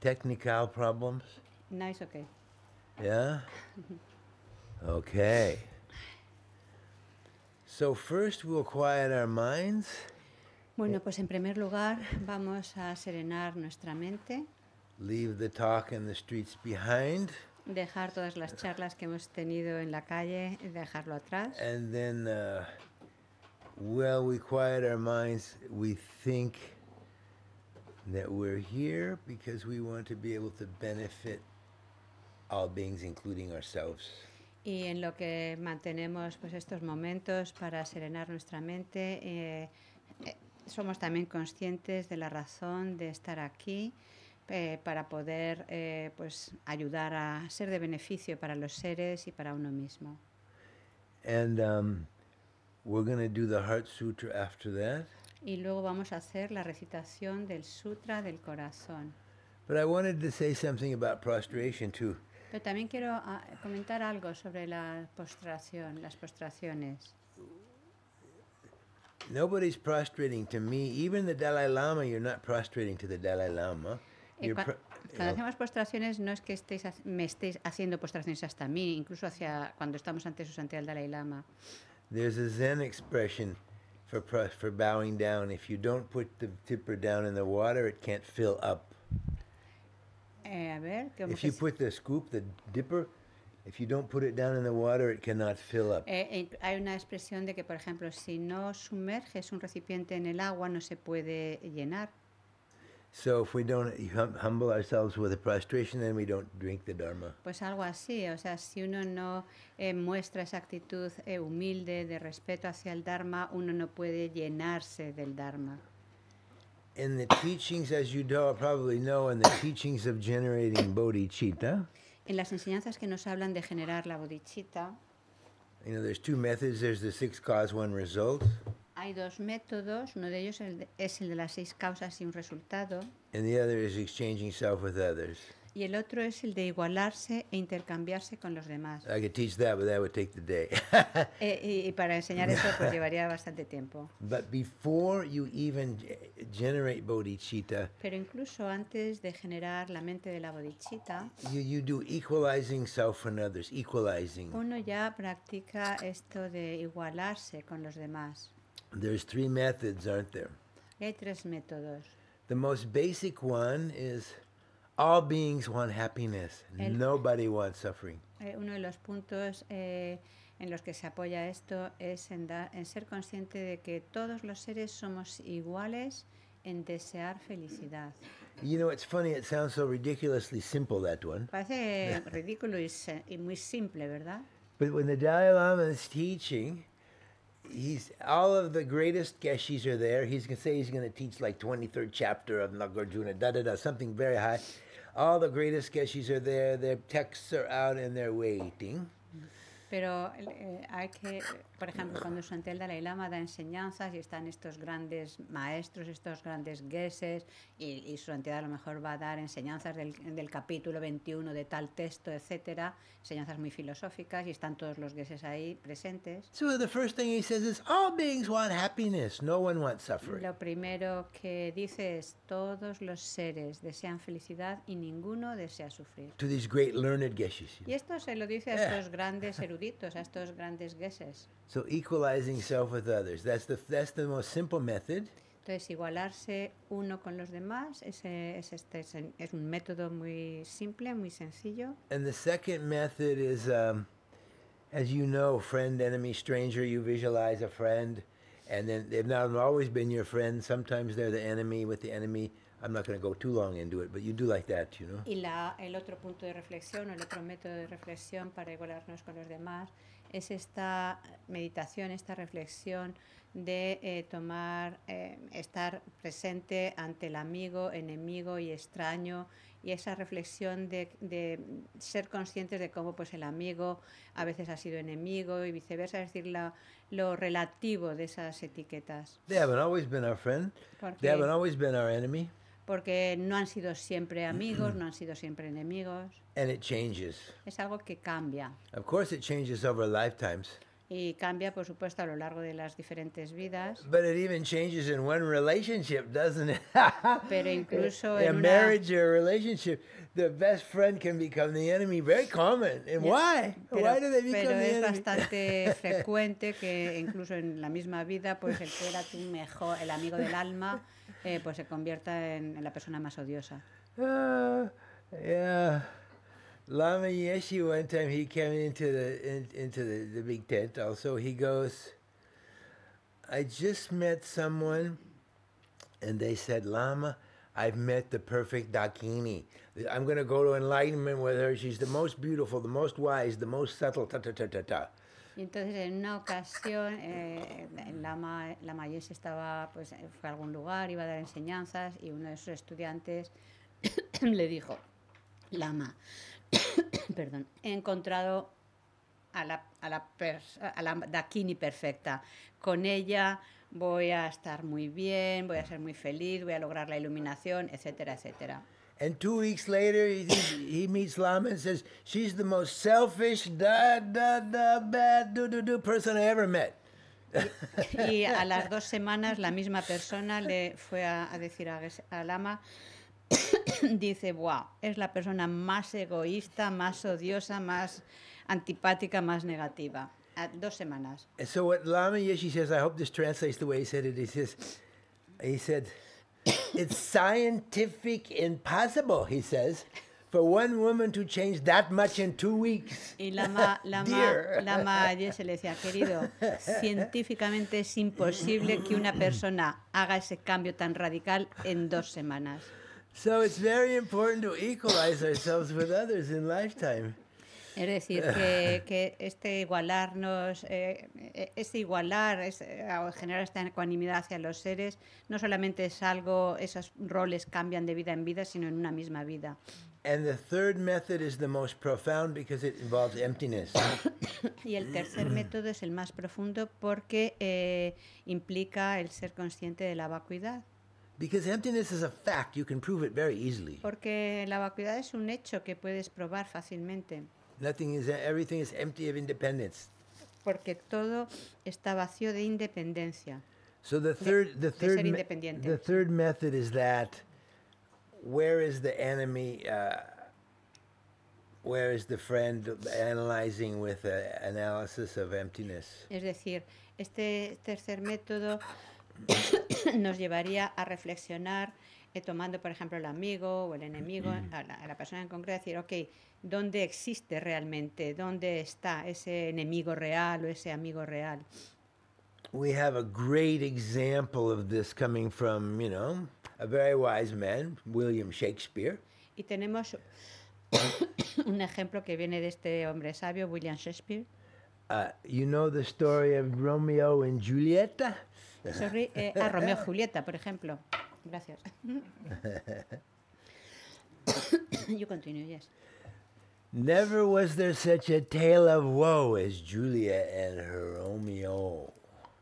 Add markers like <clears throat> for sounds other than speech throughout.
technical problems? No, it's okay. Yeah? Okay. So first we'll quiet our minds Bueno, pues en primer lugar vamos a serenar nuestra mente, leave the talk in the streets behind, dejar todas las charlas que hemos tenido en la calle, dejarlo atrás. and then uh, while we quiet our minds, we think that we're here because we want to be able to benefit all beings, including ourselves. Y en lo que mantenemos pues estos momentos para serenar nuestra mente, eh, eh, somos también conscientes de la razón de estar aquí eh, para poder eh, pues ayudar a ser de beneficio para los seres y para uno mismo. And um, we're going to do the Heart Sutra after that. Y luego vamos a hacer la recitación del Sutra del Corazón. But I wanted to say something about prostration too. Pero también quiero ah, comentar algo sobre la postración, las postraciones. Nobody's prostrating to me. Even the Dalai Lama, you're not prostrating to the Dalai Lama. You're cuando hacemos postraciones no es que estéis, me estéis haciendo postraciones hasta mí, incluso hacia cuando estamos ante su santidad el Dalai Lama. there's a Zen expression for for bowing down. If you don't put the tipper down in the water, it can't fill up. Eh, a ver, ¿cómo If you put the scoop, the dipper, if you don't put it down in the water, it cannot fill up. Eh, hay una expresión de que, por ejemplo, si no sumerges un recipiente en el agua no se puede llenar. So if we don't hum- humble ourselves with a prostration, then we don't drink the Dharma. Pues algo así, o sea, si uno no eh, muestra esa actitud eh, humilde de respeto hacia el Dharma, uno no puede llenarse del Dharma. In the teachings, as you know, probably know, in the teachings of generating bodhicitta, En las enseñanzas que nos hablan de generar la bodhicitta, you know, there's two methods. There's the six cause, one result, hay dos métodos, uno de ellos es el de las seis causas y un resultado, and the other is exchanging self with others. y el otro es el de igualarse e intercambiarse con los demás. I could teach that, but that would take the day. <laughs> Eh, y, y para enseñar eso pues <laughs> llevaría bastante tiempo. but before you even ge- generate bodhicitta, Pero incluso antes de generar la mente de la bodhicitta, you, you do equalizing self and others, equalizing. uno ya practica esto de igualarse con los demás. There's three methods, aren't there? Hay tres métodos. The most basic one is all beings want happiness. El- Nobody wants suffering. Eh, uno de los puntos eh, en los que se apoya esto es en, da- en ser consciente de que todos los seres somos iguales en desear felicidad. You know, it's funny, it sounds so ridiculously simple, that one. Parece <laughs> ridículo y, y muy simple, ¿verdad? But when the Dalai Lama is teaching, he's all of the greatest geshis are there. He's gonna say he's gonna teach like 23rd chapter of Nagarjuna, da da da, something very high. All the greatest geshis are there. Their texts are out and they're waiting. Pero eh, hay que, por ejemplo, cuando Santé el Dalai Lama da enseñanzas y están estos grandes maestros, estos grandes gueses, y, y su santidad a lo mejor va a dar enseñanzas del, del capítulo 21 de tal texto, etcétera, enseñanzas muy filosóficas, y están todos los gueses ahí presentes. So the first thing he says is, all beings want happiness. No one wants suffering. Lo primero que dice es, todos los seres desean felicidad y ninguno desea sufrir. To these great learned geshis. Y esto se lo dice a Yeah. estos grandes eruditos, a estos grandes gueses. So equalizing self with others. That's the that's the most simple method. Entonces, igualarse uno con los demás ese, es, este, es, en- es un método muy simple, muy sencillo. And the second method is, um, as you know, friend, enemy, stranger. You visualize a friend, and then they've not always been your friend. Sometimes they're the enemy with the enemy. I'm not going to go too long into it, but you do like that, you know. Y la, el otro punto de reflexión, el otro método de reflexión para igualarnos con los demás, es esta meditación, esta reflexión de eh, tomar, eh, estar presente ante el amigo, enemigo y extraño, y esa reflexión de, de ser conscientes de cómo pues, el amigo a veces ha sido enemigo y viceversa, es decir, la- lo relativo de esas etiquetas. They haven't always been our friend. They haven't always been our enemy, porque no han sido siempre amigos, no han sido siempre enemigos. and it changes. Es algo que cambia. Of course, it changes over lifetimes. y cambia, por supuesto, a lo largo de las diferentes vidas. But it even changes in one relationship, doesn't it? <laughs> Pero incluso a en una- marriage or a relationship, the best friend can become the enemy. Very common. And why? Pero, why do they become pero the es enemy? bastante <laughs> frecuente que incluso en la misma vida, pues el que era tu mejor, el amigo del alma, eh, pues se convierta en, en la persona más odiosa. Uh, yeah. Lama Yeshi, one time he came into the in, into the, the big tent. Also, he goes, "I just met someone, and they said, Lama, I've met the perfect Dakini. I'm going to go to enlightenment with her. She's the most beautiful, the most wise, the most subtle. Ta ta ta ta ta." Y entonces en una ocasión eh, Lama, Lama Yeshe estaba, pues eh, fue a algún lugar, iba a dar enseñanzas y uno de sus estudiantes <coughs> le dijo, Lama, <coughs> perdón, he encontrado a la, a la, a la Dakini perfecta. Con ella voy a estar muy bien, voy a ser muy feliz, voy a lograr la iluminación, etcétera, etcétera. And two weeks later, he, he meets Lama and says, "She's the most selfish, da da da bad do do do person I ever met." Y a las <laughs> dos semanas la misma persona le fue a, a decir a, a Lama, <coughs> dice, wow, es la persona más egoísta, más odiosa, más antipática, más negativa. A dos semanas. And so what Lama Yeshi says, I hope this translates the way he said it. He says, he said, it's scientific impossible, he says, for one woman to change that much in two weeks. Y Lama, Lama. Lama Yeshe le decía, querido, científicamente es imposible que una persona haga ese cambio tan radical en dos semanas. So it's very important to equalize ourselves with others in lifetime. Es decir, <laughs> que, que este igualarnos, eh, eh, este igualar, es, eh, generar esta ecuanimidad hacia los seres, no solamente es algo, esos roles cambian de vida en vida, sino en una misma vida. And the third method is the most profound because it involves emptiness. <coughs> Y el tercer <coughs> método es el más profundo porque eh, implica el ser consciente de la vacuidad. Because emptiness is a fact, you can prove it very easily. Porque la vacuidad es un hecho que puedes probar fácilmente. Nothing is, everything is empty of independence. Porque todo está vacío de independencia. So the third, the third, the third method is that where is the enemy? Uh, where is the friend analyzing with an analysis of emptiness? Es decir, este tercer método <coughs> nos llevaría a reflexionar, eh, tomando, por ejemplo, el amigo o el enemigo, a la, a la persona en concreto, decir, ok, ¿dónde existe realmente? ¿Dónde está ese enemigo real o ese amigo real? We have a great example of this coming from, you know, a very wise man, William Shakespeare. Y tenemos <coughs> un ejemplo que viene de este hombre sabio, William Shakespeare. Uh, you know the story of Romeo and Julieta? Sorry, eh, a <laughs> Romeo y Julieta, por ejemplo. Gracias. <laughs> <coughs> you continue, yes. Never was there such a tale of woe as Juliet and her Romeo.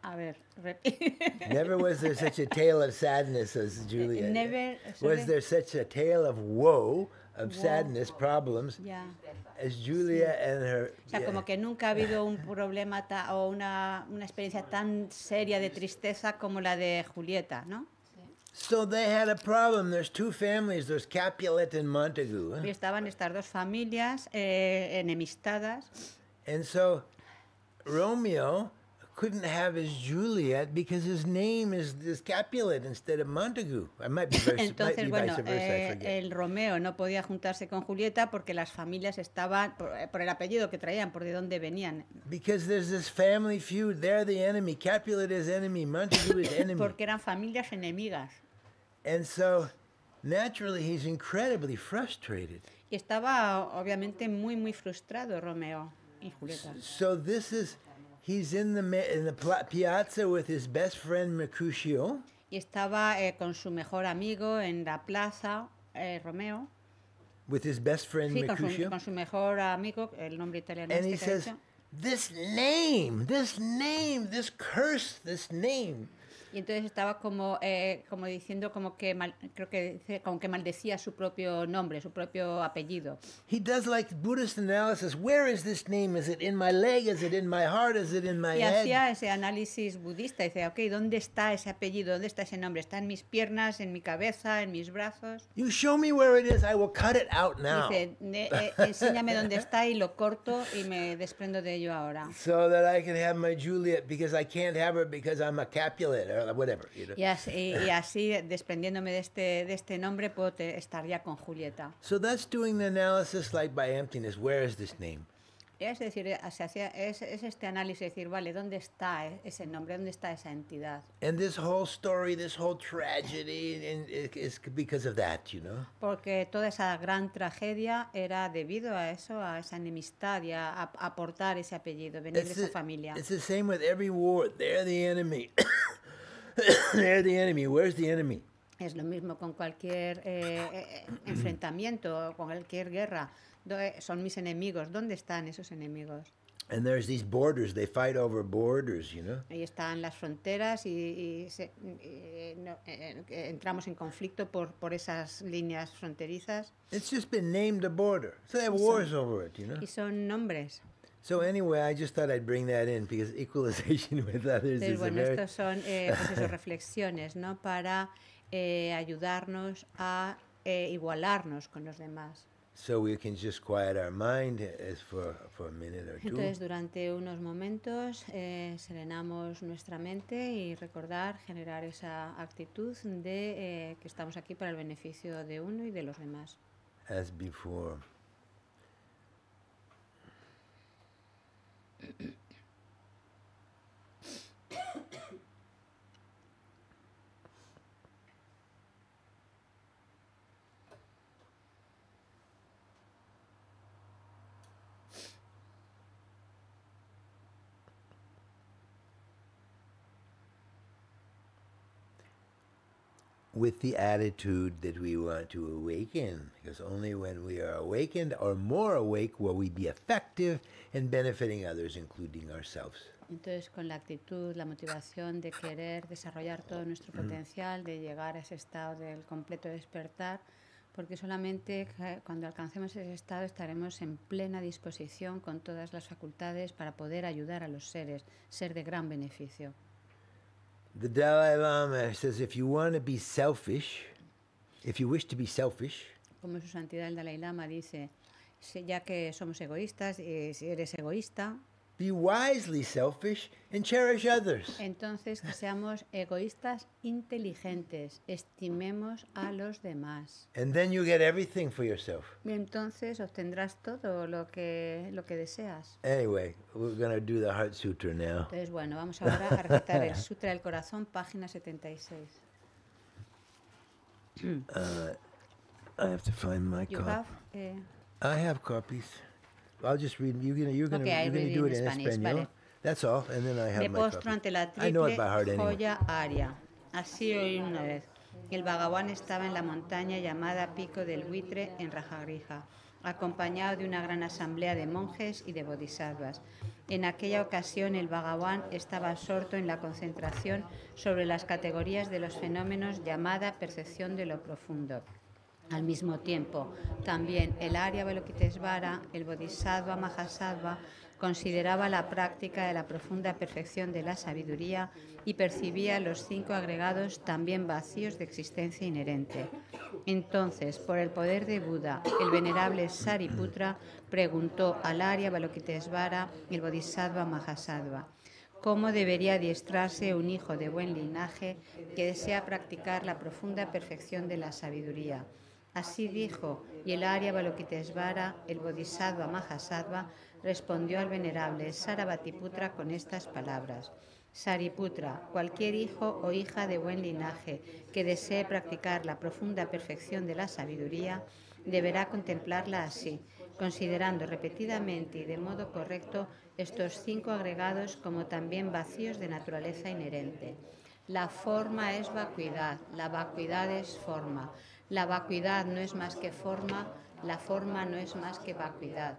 A ver, repi- <laughs> <laughs> Never was there such a tale of sadness as Juliet. never- sorry. was there such a tale of woe, of sadness, problems, Ya. as Julia and her. O sea, yeah. como que nunca ha habido un problema ta- o una, una experiencia tan seria de tristeza como la de Julieta, ¿no? So they had a problem. There's two families. There's Capulet and Montague. Y estaban estas dos familias eh, enemistadas And so Romeo couldn't have his Juliet because his name is, is Capulet instead of Montague. I might be, vers- might Entonces, be bueno, vice versa. I eh, forget. el Romeo no podía juntarse con Julieta porque las familias estaban, por, eh, por el apellido que traían, por de dónde venían, Because there's this family feud. They're the enemy. Capulet is enemy. Montague is <coughs> enemy. porque eran familias enemigas. And so naturally he's incredibly frustrated. Y estaba obviamente muy, muy frustrado Romeo y Julieta. So this is he's in the in the piazza with his best friend Mercutio, Y estaba eh, con su mejor amigo en la plaza, eh, Romeo, with his best friend sí, con su, Mercutio, con su mejor amigo, el nombre italiano and he este says. "This name, this name, this curse, this name." Y entonces estaba como, eh, como diciendo, como que, mal- creo que dice, como que maldecía su propio nombre, su propio apellido. He does like Buddhist analysis. Where is this name? Is it in my leg? Is it in my heart? Is it in my Y head? hacía ese análisis budista, dice, ok, ¿dónde está ese apellido? ¿Dónde está ese nombre? ¿Está en mis piernas, en mi cabeza, en mis brazos? You show me where it is, I will cut it out now. Dice, "Ne- eh, <laughs> enséñame dónde está y lo corto y me desprendo de ello ahora. So that I can have my Juliet because I can't have her because I'm a Capulet or whatever. You know? Y así, y así, desprendiéndome de este, de este nombre, puedo te- estar ya con Julieta. So that's doing the analysis like by emptiness. Where is this name? Es decir, es, es este análisis, decir, vale, ¿dónde está ese nombre? ¿Dónde está esa entidad? And this whole story, this whole tragedy, and it is because of that, you know. Porque toda esa gran tragedia era debido a eso, a esa enemistad y a, aportar ese apellido, venir de It's esa the, familia. it's the same with every war. They're the enemy. <coughs> They're the enemy. Where's the enemy? Es lo mismo con cualquier eh, eh, enfrentamiento, con cualquier guerra. Eh, Son mis enemigos. ¿Dónde están esos enemigos? And there's these borders. They fight over borders, you know. Ahí están las fronteras y, y se- y, no, eh, eh, entramos en conflicto por, por esas líneas fronterizas It's just been named a border. So they have wars over it, you know. y son nombres. So anyway, I just thought I'd bring that in because <laughs> equalization with others Entonces, is a bueno, very estos son eh, <laughs> pues eso, reflexiones, ¿no? Para eh, ayudarnos a eh, igualarnos con los demás. so we can just quiet our mind as for for a minute or two. Entonces, durante unos momentos eh, serenamos nuestra mente y recordar, generar esa actitud de eh, que estamos aquí para el beneficio de uno y de los demás. as before. Mm-hmm. With the attitude that we want to awaken, because only when we are awakened or more awake will we be effective in benefiting others, including ourselves. Entonces, con la actitud, la motivación de querer desarrollar todo nuestro potencial, de llegar a ese estado del completo despertar, porque solamente ca- cuando alcancemos ese estado estaremos en plena disposición con todas las facultades para poder ayudar a los seres, ser de gran beneficio. The Dalai Lama says if you want to be selfish, if you wish to be selfish, Como su santidad el Dalai Lama dice, ya que somos egoístas, eh, si eres egoísta, be wisely selfish and cherish others. entonces que seamos egoístas inteligentes, estimemos a los demás. And then you get everything for yourself. Y entonces obtendrás todo lo que, lo que deseas. Anyway, we're going to do the Heart Sutra now. Entonces, bueno, vamos ahora a recitar el <laughs> Sutra del Corazón, página 76. I have to find my You copy. have, eh, I have copies. I'll just read. You're gonna you're gonna Okay, I you're gonna read do it in Spanish, Espanol. vale. That's all, and then I have Me my postro ante la I know it triple by heart anyway. joya aria. Así oí una vez. El Bhagavan estaba en la montaña llamada Pico del Buitre en Rajagrija, acompañado de una gran asamblea de monjes y de bodhisattvas. En aquella ocasión el Bhagavan estaba absorto en la concentración sobre las categorías de los fenómenos llamada percepción de lo profundo. Al mismo tiempo, también el Arya Avalokitesvara, el Bodhisattva Mahasattva, consideraba la práctica de la profunda perfección de la sabiduría y percibía los cinco agregados también vacíos de existencia inherente. Entonces, por el poder de Buda, el venerable Sariputra preguntó al Arya Avalokitesvara, el Bodhisattva Mahasattva, ¿Cómo debería adiestrarse un hijo de buen linaje que desea practicar la profunda perfección de la sabiduría? Así dijo, y el Arya Balokitesvara, el Bodhisattva Mahasattva, respondió al venerable Sarabhatiputra con estas palabras. Sariputra, cualquier hijo o hija de buen linaje que desee practicar la profunda perfección de la sabiduría, deberá contemplarla así, considerando repetidamente y de modo correcto estos cinco agregados como también vacíos de naturaleza inherente. La forma es vacuidad, la vacuidad es forma. La vacuidad no es más que forma, la forma no es más que vacuidad.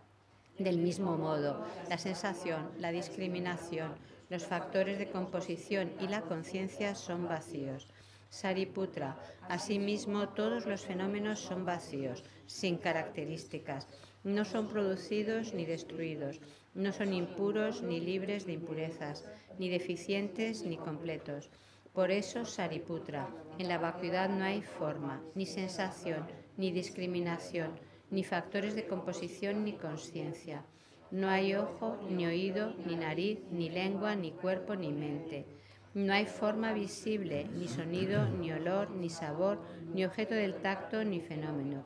Del mismo modo, la sensación, la discriminación, Los factores de composición y la conciencia son vacíos. Sariputra, asimismo todos los fenómenos son vacíos, sin características. No son producidos ni destruidos. No son impuros ni libres de impurezas, ni deficientes ni completos. Por eso, Sariputra, en la vacuidad no hay forma, ni sensación, ni discriminación, ni factores de composición ni conciencia. No hay ojo, ni oído, ni nariz, ni lengua, ni cuerpo, ni mente. No hay forma visible, ni sonido, ni olor, ni sabor, ni objeto del tacto, ni fenómeno.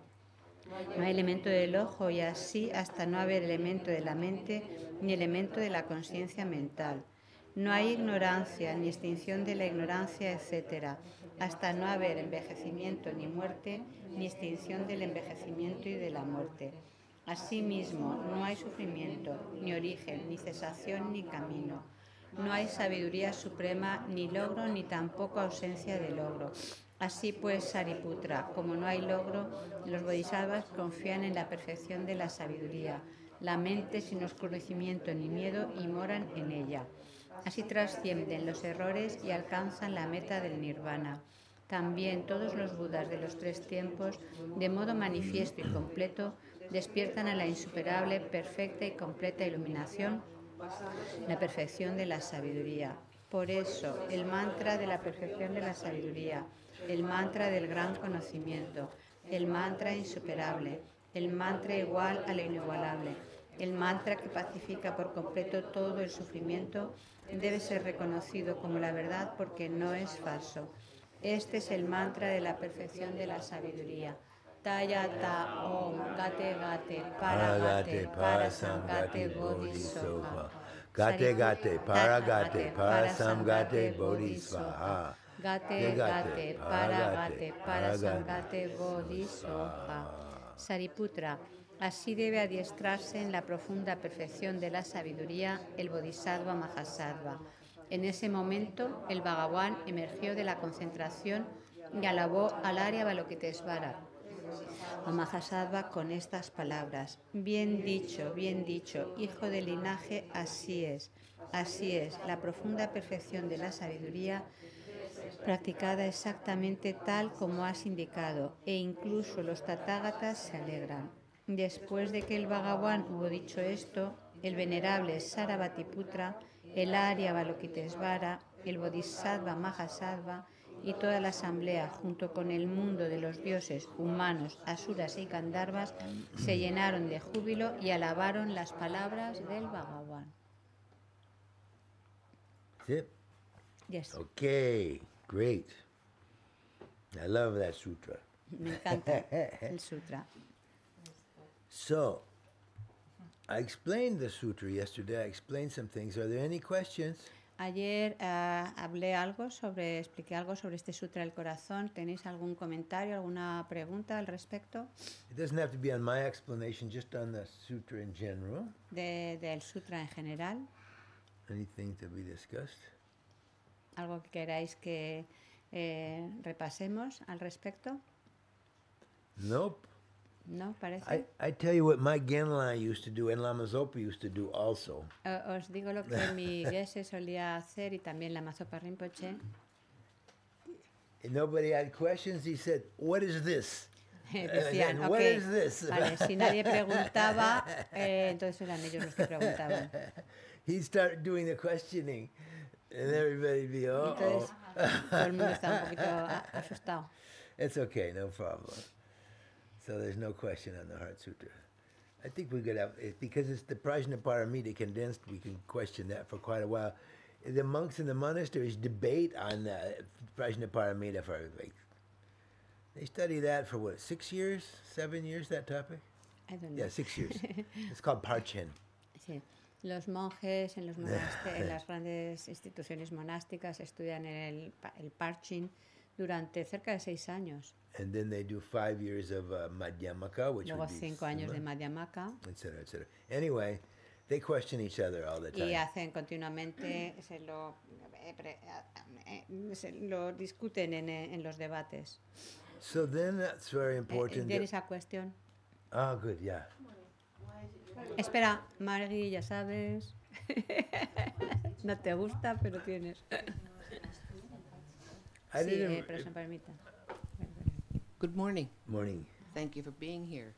No hay elemento del ojo y así hasta no haber elemento de la mente, ni elemento de la conciencia mental. No hay ignorancia, ni extinción de la ignorancia, etc., hasta no haber envejecimiento ni muerte, ni extinción del envejecimiento y de la muerte. Asimismo, no hay sufrimiento, ni origen, ni cesación, ni camino. No hay sabiduría suprema, ni logro, ni tampoco ausencia de logro. Así pues, Sariputra, como no hay logro, los bodhisattvas confían en la perfección de la sabiduría, la mente sin oscurecimiento ni miedo y moran en ella. Así trascienden los errores y alcanzan la meta del nirvana. También todos los budas de los tres tiempos, de modo manifiesto y completo, despiertan a la insuperable, perfecta y completa iluminación, la perfección de la sabiduría. Por eso, el mantra de la perfección de la sabiduría, el mantra del gran conocimiento, el mantra insuperable, el mantra igual a lo inigualable, el mantra que pacifica por completo todo el sufrimiento, debe ser reconocido como la verdad porque no es falso. Este es el mantra de la perfección de la sabiduría. Tayata Om Gate Gate Paragate Parasangate Bodhisattva. Gate Gate Paragate Parasamgate Bodhisvaha. Gate Gate Paragate Parasangate Bodhisattva. Sariputra, así debe adiestrarse en la profunda perfección de la sabiduría el Bodhisattva Mahasattva. En ese momento, el Bhagavan emergió de la concentración y alabó al Arya Balokitesvara, a Mahasattva con estas palabras. Bien dicho, bien dicho, hijo del linaje, así es. Así es, la profunda perfección de la sabiduría practicada exactamente tal como has indicado, e incluso los tatágatas se alegran. Después de que el Bhagavan hubo dicho esto, el venerable Sarabhatiputra, el Arya Balokitesvara, el Bodhisattva Mahasattva, y toda la asamblea, junto con el mundo de los dioses humanos, asuras y gandharvas, se llenaron de júbilo y alabaron las palabras del Bhagavan. That's it? Yes. Okay, great. I love that sutra. Me encanta <laughs> el sutra. So, I explained the sutra yesterday. I explained some things. Are there any questions? Ayer ah, hablé algo sobre, expliqué algo sobre este sutra del corazón. ¿Tenéis algún comentario, alguna pregunta al respecto It doesn't have to be on my explanation, just on the sutra in general. de- del sutra en general? Anything to be discussed? ¿Algo que queráis que eh, repasemos al respecto? Nope. ¿No? ¿Parece? I, I tell you what my Genlai used to do and Lama Zopa used to do also. Eh, Os digo lo que mi <laughs> Gese solía hacer y también la Mazopa Rinpoche. And nobody had questions. He said, What is this? <laughs> Decían, then, ok, is this? vale, si nadie preguntaba, <laughs> eh, entonces eran ellos los que preguntaban. He started doing the questioning, and everybody'd be, oh, Entonces, todo el mundo está un poquito asustado. It's okay, no problem. So there's no question on the Heart Sutra. I think we could have, it, because it's the Prajnaparamita condensed, we can question that for quite a while. The monks in the monasteries debate on the Prajnaparamita for like, they study that for what, six years, seven years, that topic? I don't know. Yeah, six years. <laughs> it's called Parchen. Sí. Los monjes en, los en <laughs> las grandes instituciones monásticas estudian el, el parching durante cerca de seis años. And then they do five years of uh, Madhyamaka, which Luego would be cinco años de Madhyamaka et cetera, et cetera. Anyway, they question each other all the y time. hacen continuamente, <clears throat> se lo, eh, pre- eh, se lo discuten en, eh, en los debates. So then that's very Eh, important. ¿Tiene that- esa cuestión? Ah, good, yeah. Espera, Margui, ya sabes. <laughs> no te gusta, pero tienes. <laughs> I sí, didn't. eh, pero se permite. Good morning. Morning. Thank you for being here.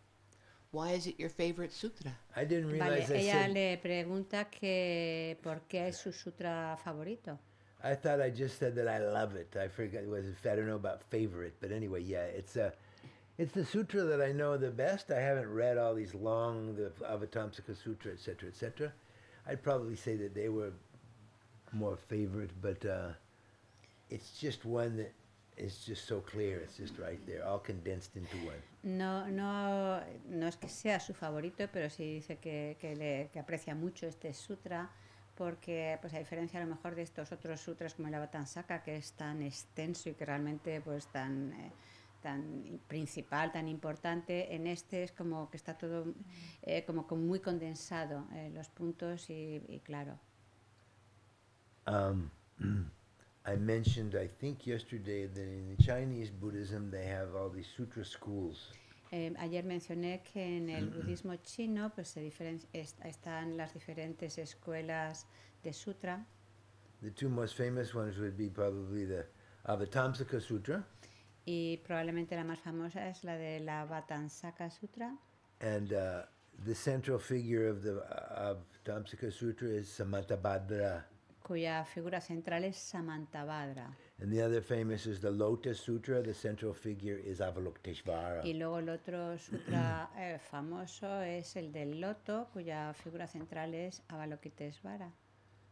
Why is it your favorite sutra? I didn't Vale, realize I ella said. le pregunta que por qué es su sutra favorito. I thought I just said that I love it. I forgot. It was I don't know about favorite, but anyway, yeah, it's a. It's the sutra that I know the best. I haven't read all these long, the Avatamsaka Sutra, etc., etc. I'd probably say that they were more favorite, but uh, it's just one that is just so clear. It's just right there, all condensed into one. No, no, no es que sea su favorito, pero sí dice que, que, le, que aprecia mucho este sutra porque, pues a diferencia a lo mejor de estos otros sutras como el Avatansaka, que es tan extenso y que realmente pues tan, eh, tan principal, tan importante, en este es como que está todo eh, como, muy condensado, eh, los puntos y, y claro. Um, <clears throat> I mentioned, I think yesterday, that in Chinese Buddhism they have all these sutra schools. Eh, ayer mencioné que en el budismo chino pues, se diferen- est- están las diferentes escuelas de sutra. The two most famous ones would be probably the Avatamsaka Sutra Y probablemente la más famosa es la de la Vatansaka Sutra. and uh, the central figure of the uh, Avatamsaka Sutra is Samantabhadra. Cuya figura central es Samantabhadra. And the other famous is the Lotus Sutra. The central figure is Avalokiteshvara. Y luego el otro sutra <clears throat> eh, famoso es el del loto, cuya figura central es Avalokitesvara.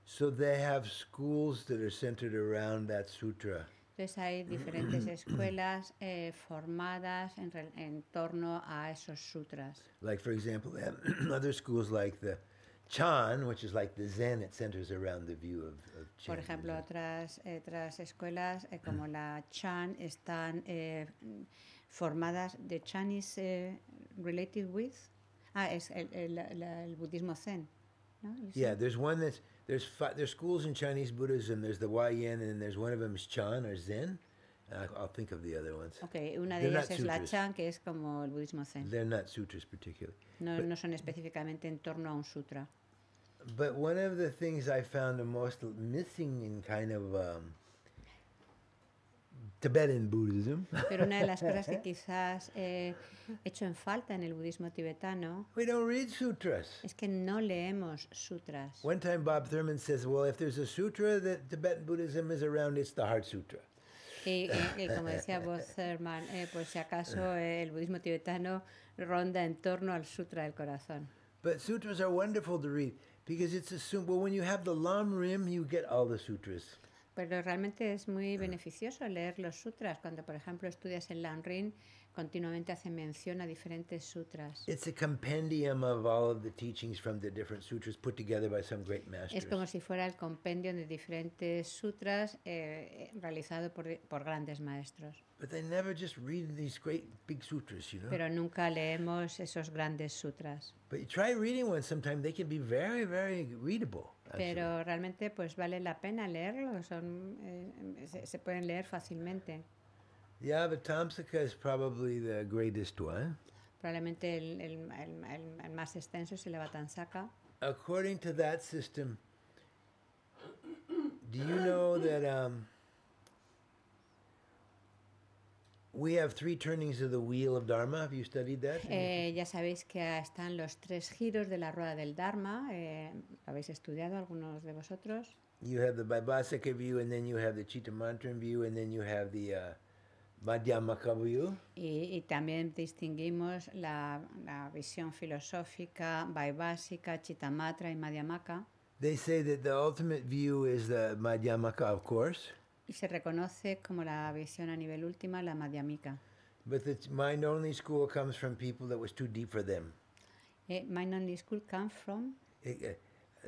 So they have schools that are centered around that sutra. Entonces hay <clears throat> diferentes escuelas eh, formadas en, en torno a esos sutras. Like, for example, they have <clears throat> other schools like the Chan, which is like the Zen, it centers around the view of, of Chan. Por ejemplo, otras, eh, otras escuelas eh, como la Chan están eh, formadas, de Chan is related with, ah, es el, el- la- el budismo zen, ¿no? Yeah, there's one that's there's fi- there's schools in Chinese Buddhism. There's the Huayan, and then there's one of them is Chan or Zen. Uh, I'll think of the other ones. Ok, una de They're ellas not es la sutras. Chan, que es como el budismo zen. They're not sutras particularly. No, but- no son específicamente en torno a un sutra. But one of the things I found the most missing in kind of um, Tibetan Buddhism, <laughs> Pero una de las cosas que <laughs> quizás he hecho en falta en el budismo tibetano we don't read sutras. es que no leemos sutras. One time Bob Thurman says, well, if there's a sutra that Tibetan Buddhism is around, it's the Heart Sutra. Y, y- y como decía Bob Thurman, eh, pues si acaso <laughs> eh, el budismo tibetano ronda en torno al sutra del corazón. But sutras are wonderful to read because it's assumed, well, when you have the Lam Rim, you get all the sutras. Pero realmente es muy beneficioso leer los sutras. Cuando, por ejemplo, estudias el Lanrin, continuamente hace mención a diferentes sutras. It's a compendium of all of the teachings from the different sutras put together by some great masters. Es como si fuera el compendio de diferentes sutras eh, eh, realizado por, por grandes maestros. But they never just read these great big sutras, you know. Pero nunca leemos esos grandes sutras. But you try reading one sometime, they can be very, very readable. actually. Pero realmente pues vale la pena leerlos, son, eh, se, se pueden leer fácilmente. The Avatamsaka is probably the greatest one. Probablemente el, el- el- el- más extenso es el Avatansaka. According to that system, do you know that um, we have three turnings of the wheel of Dharma? Have you studied that? Eh, ya sabéis que están los tres giros de la rueda del Dharma. eh, ¿Lo habéis estudiado algunos de vosotros? You have the Vaibhasika view, and then you have the Chittamantran view, and then you have the uh, Madhyamaka view. Y, y también distinguimos la, la visión filosófica, Vaibhasika, Chittamatra y Madhyamaka. They say that the ultimate view is the Madhyamaka, of course, Y se reconoce como la visión a nivel última, la Madhyamika. but the mind only school comes from people that was too deep for them. Eh, Mind Only School comes from It, uh,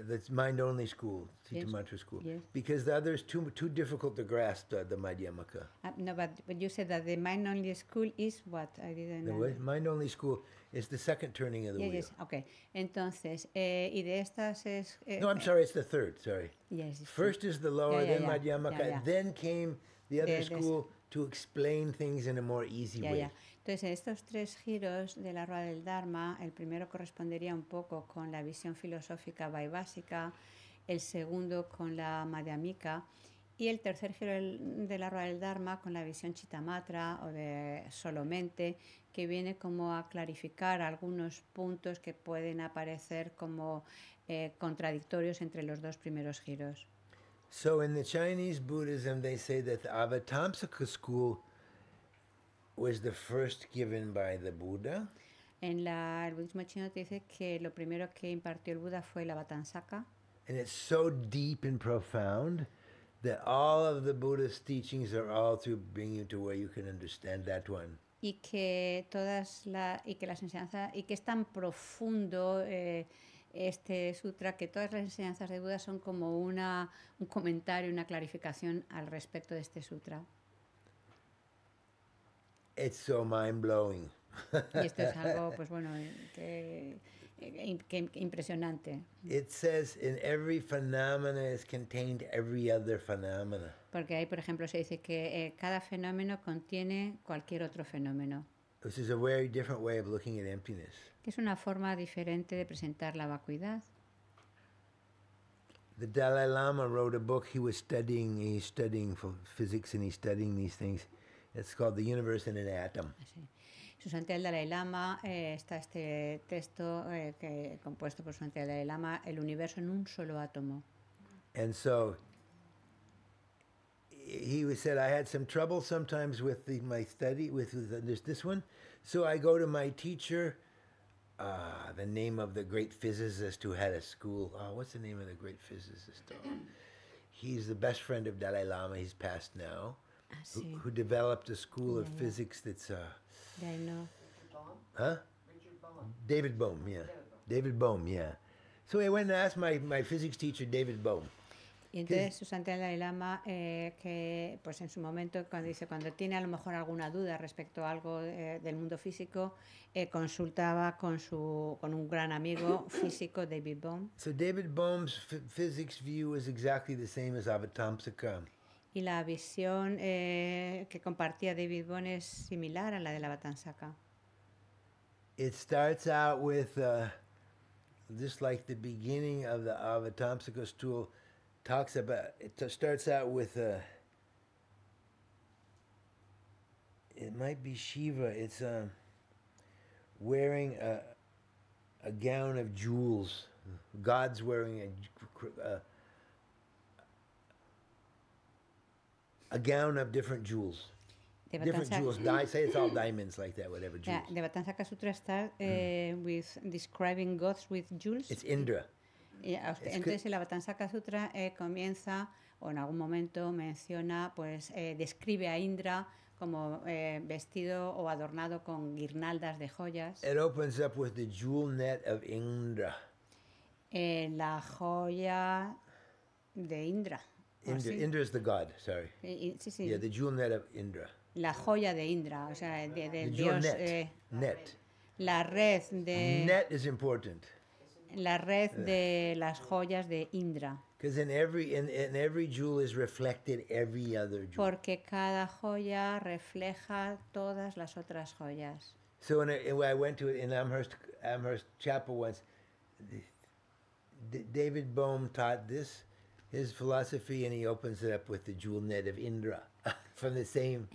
that's mind only school, Yes, Chittamatra school, yes. because the other is too too difficult to grasp. Uh, the Madhyamaka. Ah, no, but, but you said that the Mind Only School is what? I didn't The know. what? mind only school is the second turning of the Yes, wheel. yes, okay. Entonces, eh, y de estas es... eh, No, I'm sorry, it's the third. Sorry. yes. First is the lower, Yeah, yeah, then yeah, Madhyamaka, then came the other The- school to explain things in a more easy way. Entonces, en estos tres giros de la rueda del Dharma, el primero correspondería un poco con la visión filosófica vaibhásica, el segundo con la madhyamika y el tercer giro de la rueda del Dharma con la visión chitamatra o de solamente, que viene como a clarificar algunos puntos que pueden aparecer como eh, contradictorios entre los dos primeros giros. So in the Chinese Buddhism, they say that the Avatamsaka school was the first given by the Buddha, En la, el budismo chino te dice que lo primero que impartió el Buda fue la and it's so deep and profound that all of the Buddhist teachings are all to bring you to where you can understand that one. y que todas la, y que las enseñanzas y que es tan profundo eh, este sutra que todas las enseñanzas de Buda son como una, un comentario, una clarificación al respecto de este sutra. It's so mind blowing. Y esto es algo, <laughs> pues bueno, que, que- que impresionante, It says in every phenomena is contained every other phenomena. porque ahí, por ejemplo, se dice que eh, cada fenómeno contiene cualquier otro fenómeno, This is a very different way of looking at emptiness. que es una forma diferente de presentar la vacuidad. The Dalai Lama wrote a book. He was studying. He's studying ph- physics and he's studying these things. It's called The Universe in an Atom. Su Santidad el Dalai Lama eh, está este texto eh, que, compuesto por el Dalai Lama, El universo en un solo átomo. And so he said, I had some trouble sometimes with the, my study with, with this, this one. So I go to my teacher, uh, the name of the great physicist who had a school. Oh, what's the name of the great physicist? Oh, he's the best friend of Dalai Lama. He's passed now. Who, who developed a school of Yeah, yeah. physics that's, uh, de ahí no. huh? David Bohm, yeah. David Bohm, yeah. So I went and asked my, my physics teacher, David Bohm. Y entonces su Santidad el Dalai Lama, eh, que pues en su momento, cuando dice, cuando tiene a lo mejor alguna duda respecto a algo eh, del mundo físico, eh, consultaba con, su, con un gran amigo <coughs> físico, David Bohm. So David Bohm's ph- physics view is exactly the same as Avatamsaka. Y la visión eh, que compartía David Bohm es similar a la de la Vatansaka. It starts out with uh, just like the beginning of the Avatamsaka stool talks about. It starts out with uh, it might be Shiva. It's um, wearing a a gown of jewels. God's wearing a j- a gown of different jewels. Different jewels. Di- say it's all diamonds like that. Whatever Yeah, jewels. the Vatansaka Sutra start eh, with describing gods with jewels. It's Indra. Y, a- es que- entonces el Vatansaka Sutra eh, comienza o en algún momento menciona, pues eh, describe a Indra como eh, vestido o adornado con guirnaldas de joyas. It opens up with the jewel net of Indra. La joya de Indra. Indra. Ah, Indra is the god, sorry. Y- y- sí, sí, Yeah, the jewel net of Indra. la joya de Indra, o sea, de- The jewel dios. net. eh, net. la red de Net is important la red de las joyas de Indra. because in every in, in every jewel is reflected every other jewel. Porque cada joya refleja todas las otras joyas. So in a, when I went to in Amherst Amherst Chapel once, the- David Bohm taught this his philosophy, and he opens it up with the jewel net of Indra <laughs> from the same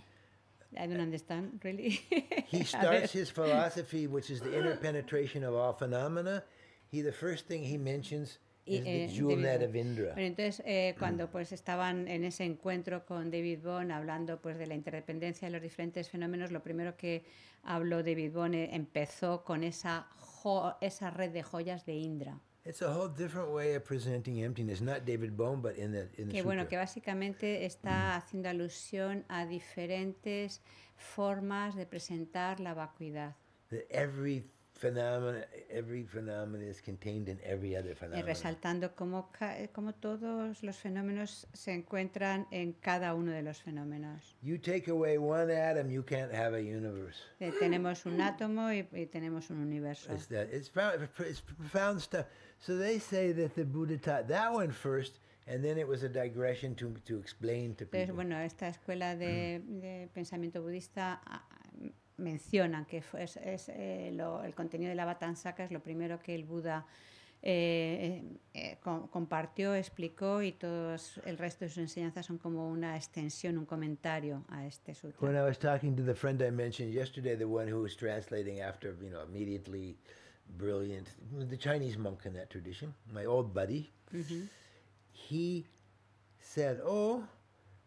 I don't understand, really. <laughs> He <laughs> starts his philosophy, which is the interpenetration of all phenomena. He the first thing he mentions is the eh, jewel David net of Indra. Bueno, entonces, eh, cuando pues estaban en ese encuentro con David Bond hablando pues de la interdependencia de los diferentes fenómenos, lo primero que habló David Bond eh, empezó con esa jo- esa red de joyas de Indra. It's a whole different way of presenting emptiness, not David Bohm, but in the in the Que bueno, sutra. que básicamente está mm. haciendo alusión a diferentes formas de presentar la vacuidad. That every phenomena, every phenomena is contained in every other eh, phenomenon. resaltando cómo, eh, cómo todos los fenómenos se encuentran en cada uno de los fenómenos. You take away one atom, you can't have a universe. Eh, tenemos un átomo y, y tenemos un universo. It's that it's, profound, it's profound stuff. So they say that the Buddha taught that one first, And then it was a digression to, to explain to Entonces, people. bueno, esta escuela de, de pensamiento budista ah, ah, menciona que es, es, eh, lo- el contenido de la Vatansaka es lo primero que el Buda eh, eh, com- compartió, explicó y todos el resto de sus enseñanzas son como una extensión, un comentario a este sutra. When I was talking to the friend I mentioned yesterday, the one who was translating after, you know, immediately brilliant, the Chinese monk in that tradition, my old buddy, he said, "Oh,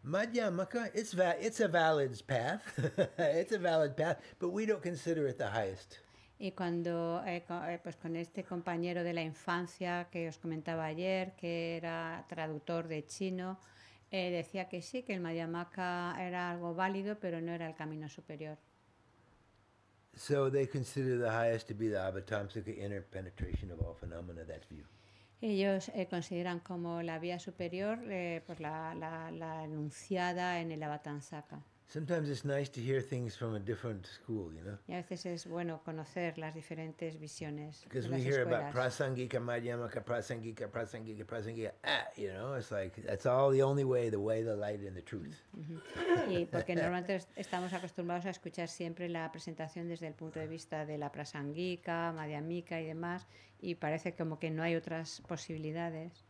Madhyamaka, it's va- it's a valid path. <laughs> it's a valid path, but we don't consider it the highest." Y cuando, eh, co- eh, pues con este compañero de la infancia que os comentaba ayer, que era traductor de chino, eh, decía que sí, que el Madhyamaka era algo válido, pero no era el camino superior. So they consider the highest to be the Avatamsaka inner penetration of all phenomena. That's view. Ellos eh, consideran como la vía superior eh, pues la, la- la enunciada en el Avatansaka. Sometimes it's nice to hear things from a different school, you know. Y a veces es bueno conocer las diferentes visiones de Because we las hear about prasangika, madhyamaka, prasangika, prasangika, prasangika. Ah, you know, it's like that's all the only way, the way, the light, and the truth. Y porque normalmente est- estamos acostumbrados a escuchar siempre la presentación desde el punto de vista de la prasangika, madhyamika y demás, y parece como que no hay otras posibilidades.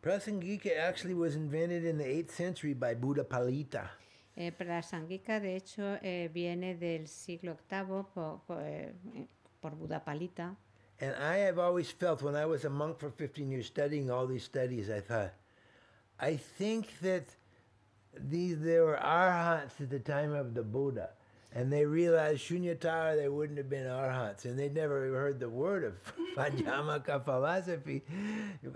Prasangika actually was invented in the 8th century by Buddha Palita. Eh, prasangika, de hecho, eh, viene del siglo VIII eh, por Palita. And I have always felt when I was a monk for 15 years studying all these studies, I thought, I think that these there were arhats at the time of the Buddha. And they realized Shunyatara, they wouldn't have been arhats. And they'd never heard the word of <laughs> Madhyamaka philosophy.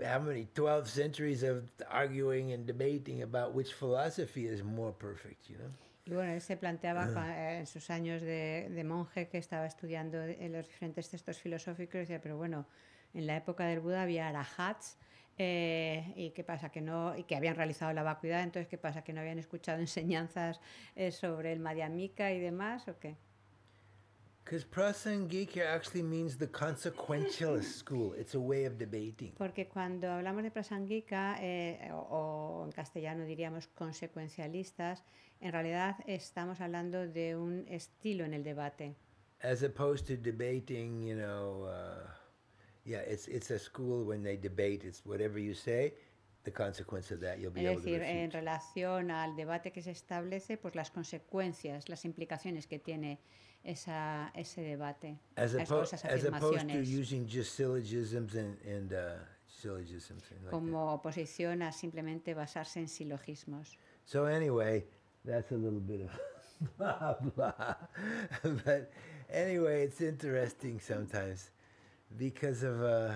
How many? 12 centuries of arguing and debating about which philosophy is more perfect, you know? Y bueno, él se planteaba eh, en sus años de, de monje que estaba estudiando en los diferentes textos filosóficos, decía, pero bueno, en la época del Buda había arahats, eh, y qué pasa que no y que habían realizado la vacuidad, entonces qué pasa que no habían escuchado <laughs> enseñanzas eh, sobre el Madhyamika y demás o qué? Actually means the consequentialist school. It's a way of debating. Porque cuando hablamos de prasangika, eh, o, o en castellano diríamos consecuencialistas, en realidad estamos hablando de un estilo en el debate. as opposed to debating, you know, uh, yeah, it's it's a school when they debate. It's whatever you say, the consequence of that you'll be Es able to decir, en relación al debate que se establece, pues las consecuencias, las implicaciones que tiene esa, ese debate, As, es- oppo- as opposed to using just syllogisms and, and uh, syllogisms and like como oposición a simplemente basarse en silogismos. So anyway, that's a little bit of <laughs> blah blah. <laughs> but anyway, it's interesting sometimes because of uh,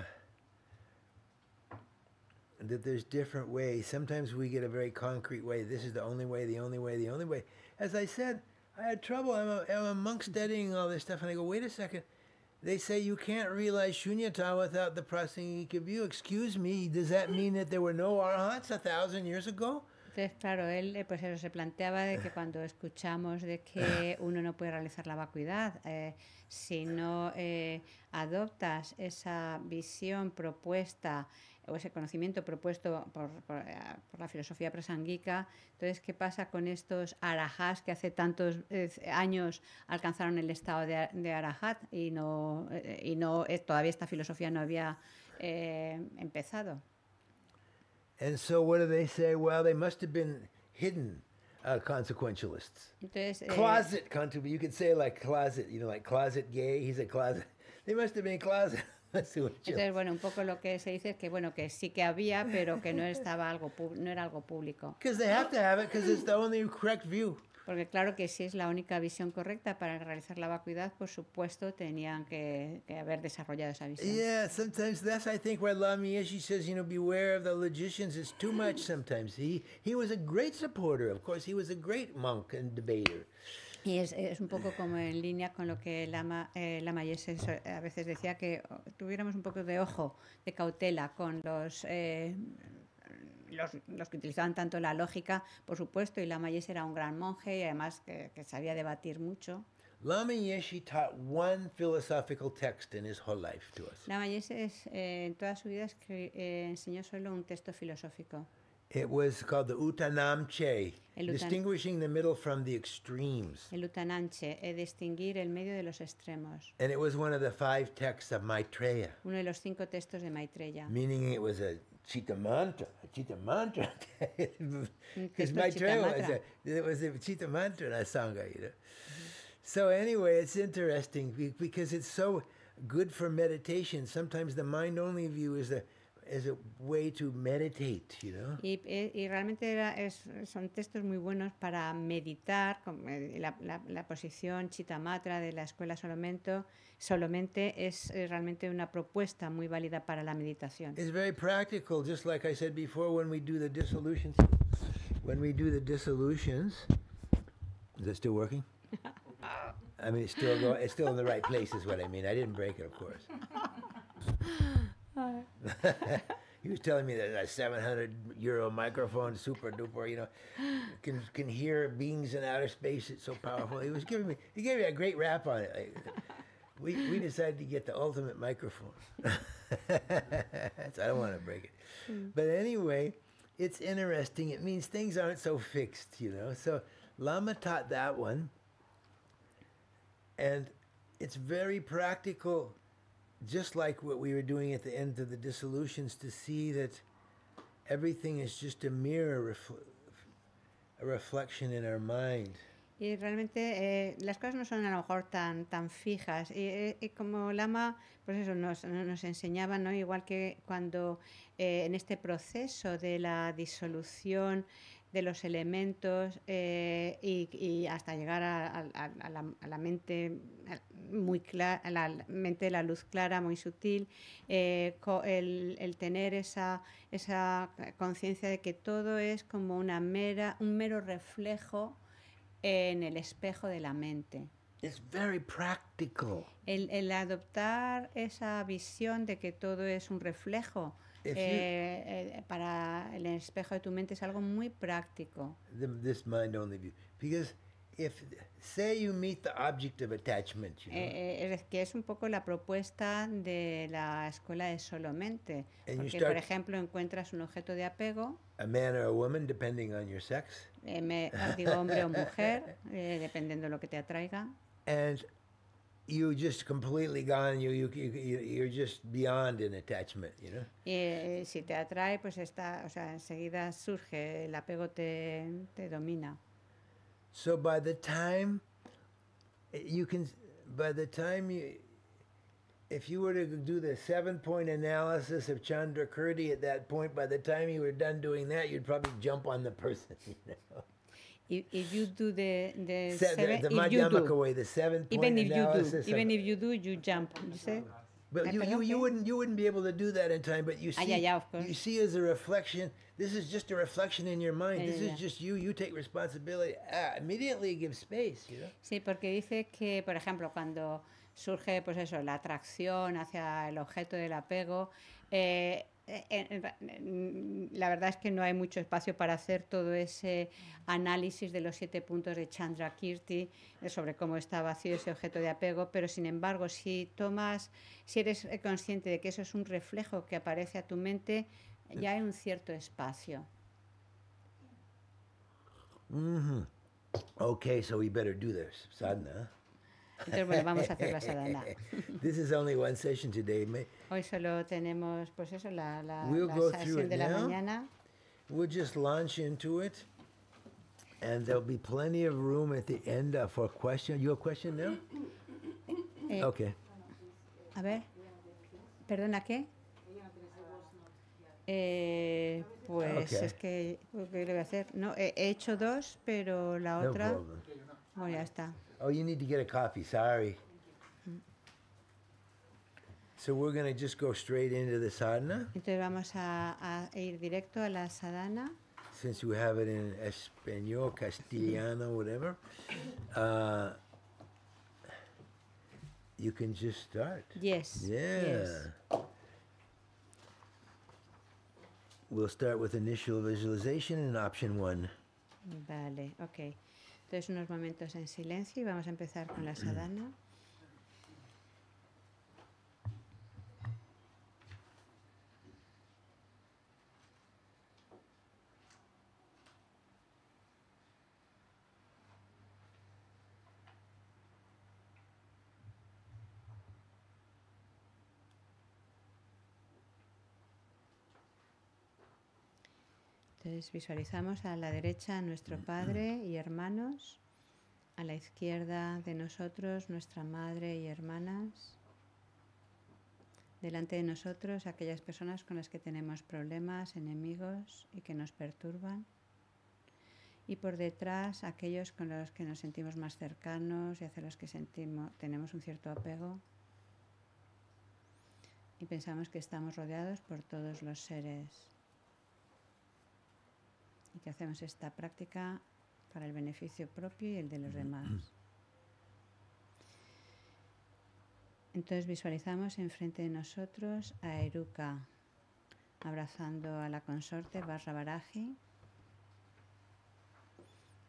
that there's different ways. Sometimes we get a very concrete way. This is the only way, the only way, the only way. As I said, I had trouble. I'm a, I'm a monk studying all this stuff, and I go, wait a second. They say you can't realize shunyata without the prasangika view. Excuse me, does that mean that there were no arhats a thousand years ago? Entonces, claro, él eh, pues eso, se planteaba de que cuando escuchamos de que uno no puede realizar la vacuidad, eh, si no eh, adoptas esa visión propuesta o ese conocimiento propuesto por, eh, la filosofía prasangika, entonces, ¿qué pasa con estos arahats que hace tantos años alcanzaron el estado de, de arahat y, no, eh, y no eh, todavía esta filosofía no había empezado? And so, what do they say? Well, they must have been hidden uh, consequentialists. Entonces, Closet consequential. You could say like closet, you know, like closet gay. He's a closet. <laughs> They must have been closet. <laughs> Entonces, bueno, un poco lo que se dice es que bueno, que sí que había, pero que no <laughs> estaba algo no era algo público. Because they have to have it because it's the only correct view. Porque claro que si es la única visión correcta para realizar la vacuidad, por supuesto, tenían que, que haber desarrollado esa visión. Yeah, sometimes that's I think why Lama Yeshe says, you know, beware of the logicians. It's too much <laughs> sometimes. He he was a great supporter. Of course, he was a great monk and debater. Y es, es un poco como en línea con lo que Lama, eh, Lama Yese so- a veces decía que oh, tuviéramos un poco de ojo, de cautela con los, eh, los, los que utilizaban tanto la lógica, por supuesto, y Lama Yese era un gran monje y además que, que sabía debatir mucho. Lama Yeshe taught one philosophical text in his whole life to us. Lama eh, en toda su vida eh, enseñó solo un texto filosófico. It was called the Utanamche, Utan- distinguishing the middle from the extremes. El Utananche, es distinguir el medio de los extremos. And it was one of the five texts of Maitreya, Uno de los cinco textos de Maitreya. meaning it was a Chitta mantra, a Chitta mantra. <laughs> Because Maitreya was a, it was a Chitta mantra, that sangha, you know. So anyway, it's interesting because it's so good for meditation. Sometimes the mind-only view is a is a way to meditate, you know. Y, eh, y realmente era- es- son textos muy buenos para meditar. eh, La, la- la posición Chitamatra de la escuela Solomento, Solamente es eh, realmente una propuesta muy válida para la meditación. It's very practical, just like I said before when we do the dissolutions. When we do the dissolutions, is it still working? <laughs> I mean, it's still go, it's still in the right place, is what I mean. I didn't break it, of course. <laughs> he was telling me that a 700 euro microphone, super duper, you know, can can hear beings in outer space. It's so powerful. He was giving me, he gave me a great rap on it. Like, we we decided to get the ultimate microphone. <laughs> I don't want to break it, hmm. but anyway, it's interesting. It means things aren't so fixed, you know. So Lama taught that one, and it's very practical just like what we were doing at the end of the dissolutions, to see that everything is just a mirror, refl- a reflection in our mind. Y realmente eh, las cosas no son a lo mejor tan, tan fijas. Y, eh, y como Lama, pues eso, nos, nos enseñaba, ¿no? igual que cuando eh, en este proceso de la disolución de los elementos eh, y, y hasta llegar a, a- a- la, a la mente muy clara, la mente de la luz clara, muy sutil, eh, el, el tener esa, esa conciencia de que todo es como una mera, un mero reflejo en el espejo de la mente. It's very practical. El, el adoptar esa visión de que todo es un reflejo eh, eh, para el espejo de tu mente es algo muy práctico. the, this mind only view. Because if, say, you meet the object of attachment, you know, Eh, eh, es que es un poco la propuesta de la escuela de solamente. And you Porque, por ejemplo, encuentras un objeto de apego, a man or a woman, depending on your sex, eh, me- digo hombre o mujer, eh, dependiendo de lo que te atraiga, and you just completely gone, you, you, you, you- you're just beyond an attachment, you know? Y eh, si te atrae, pues está, o sea, enseguida surge, el apego te, te domina. So by the time eh, you can, by the time you, if you were to do the seven point analysis of Chandra Kirti at that point, by the time you were done doing that, you'd probably jump on the person. <laughs> You know? If, if you do the, the Se- seven, the, the if you do, way, the seven even if you do, analysis. even if you do, you jump. You say? but you, you, you wouldn't you wouldn't be able to do that in time. But you Ah, see, yeah, yeah, of course. you see as a reflection. This is just a reflection in your mind. Yeah, this yeah, is yeah. just you. You take responsibility. Ah, immediately give space. You know. Sí, porque dice que, por ejemplo, cuando surge, pues eso, la atracción hacia el objeto del apego, eh, la verdad es que no hay mucho espacio para hacer todo ese análisis de los siete puntos de Chandra Kirti eh, sobre cómo está vacío ese objeto de apego, pero sin embargo, si tomas, si eres eh, consciente de que eso es un reflejo que aparece a tu mente, ya hay un cierto espacio. Mm-hmm. Okay, so we better do this sadhana. Entonces, bueno, vamos a hacer la sadhana. <laughs> this is only one session today. Hoy solo tenemos, pues eso, la, la, We'll la go sesión de la now. mañana. We'll just launch into it, and there'll be plenty of room at the end uh, for question. You have a question now? Eh, Okay. A ver, ¿perdona qué? Eh, pues Ok. es que, ¿qué le voy a hacer? No, he, he hecho dos, pero la No otra, problem. bueno, ya está. Oh, you need to get a coffee. Sorry. So we're gonna just go straight into the sadhana, Entonces vamos a, a ir directo a la sadhana. since we have it in Espanol, Castellano, whatever. Uh, you can just start. Yes. Yeah. yes. We'll start with initial visualization in option one. Vale, ok. Entonces unos momentos en silencio y vamos a empezar con la sadhana. Visualizamos a la derecha a nuestro padre y hermanos, a la izquierda de nosotros nuestra madre y hermanas, delante de nosotros aquellas personas con las que tenemos problemas, enemigos y que nos perturban, y por detrás aquellos con los que nos sentimos más cercanos y hacia los que sentimos, tenemos un cierto apego. Y pensamos que estamos rodeados por todos los seres y que hacemos esta práctica para el beneficio propio y el de los demás. Entonces visualizamos enfrente de nosotros a Eruka abrazando a la consorte Barra Baraji.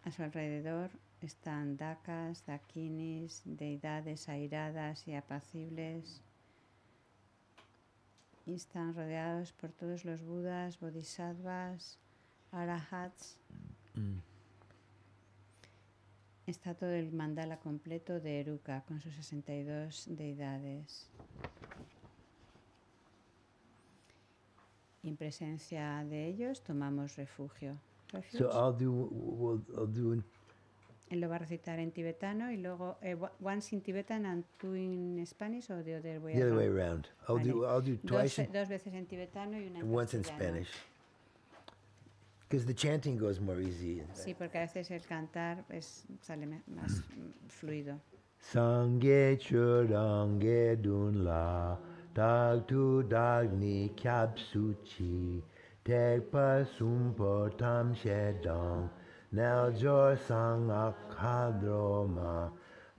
A su alrededor están dakas, dakinis, deidades airadas y apacibles. Y están rodeados por todos los budas, bodhisattvas, arahats. Está todo el mandala completo de Eruka con sus 62 deidades. En presencia de ellos tomamos refugio. So. I'll do. We'll, I'll do. an- Él lo va a recitar en tibetano y luego eh, once in Tibetan and two in Spanish o the other way The other way around? around. I'll do. Vale. I'll do Dos, twice in, dos veces en tibetano y una en once in castellano. Spanish. Because the chanting goes more easy. Sí, porque a veces el cantar es, sale más fluido. Sangye churange dun la dag tu dag ni kyab su chi tek pa sum po tam now jor sang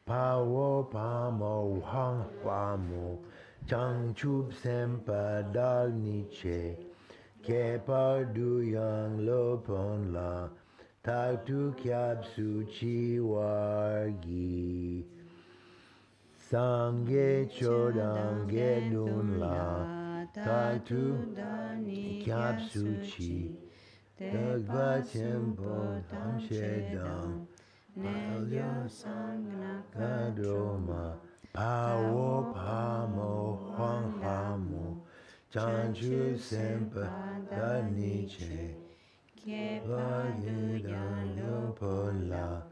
pa wo pa mo hang pa mo chang chup sem pa dag ni che ke pa du yang lo pon la tak tu kyab su chi war gi. Sangye chodang ge dun la ta tu kyab su chi. dag ba tempo tam she dang. Nelyo sangna ka do ma pa wo pa mo huang ha mo chan chu sem pa da ni che Kye va ye dan lo pon la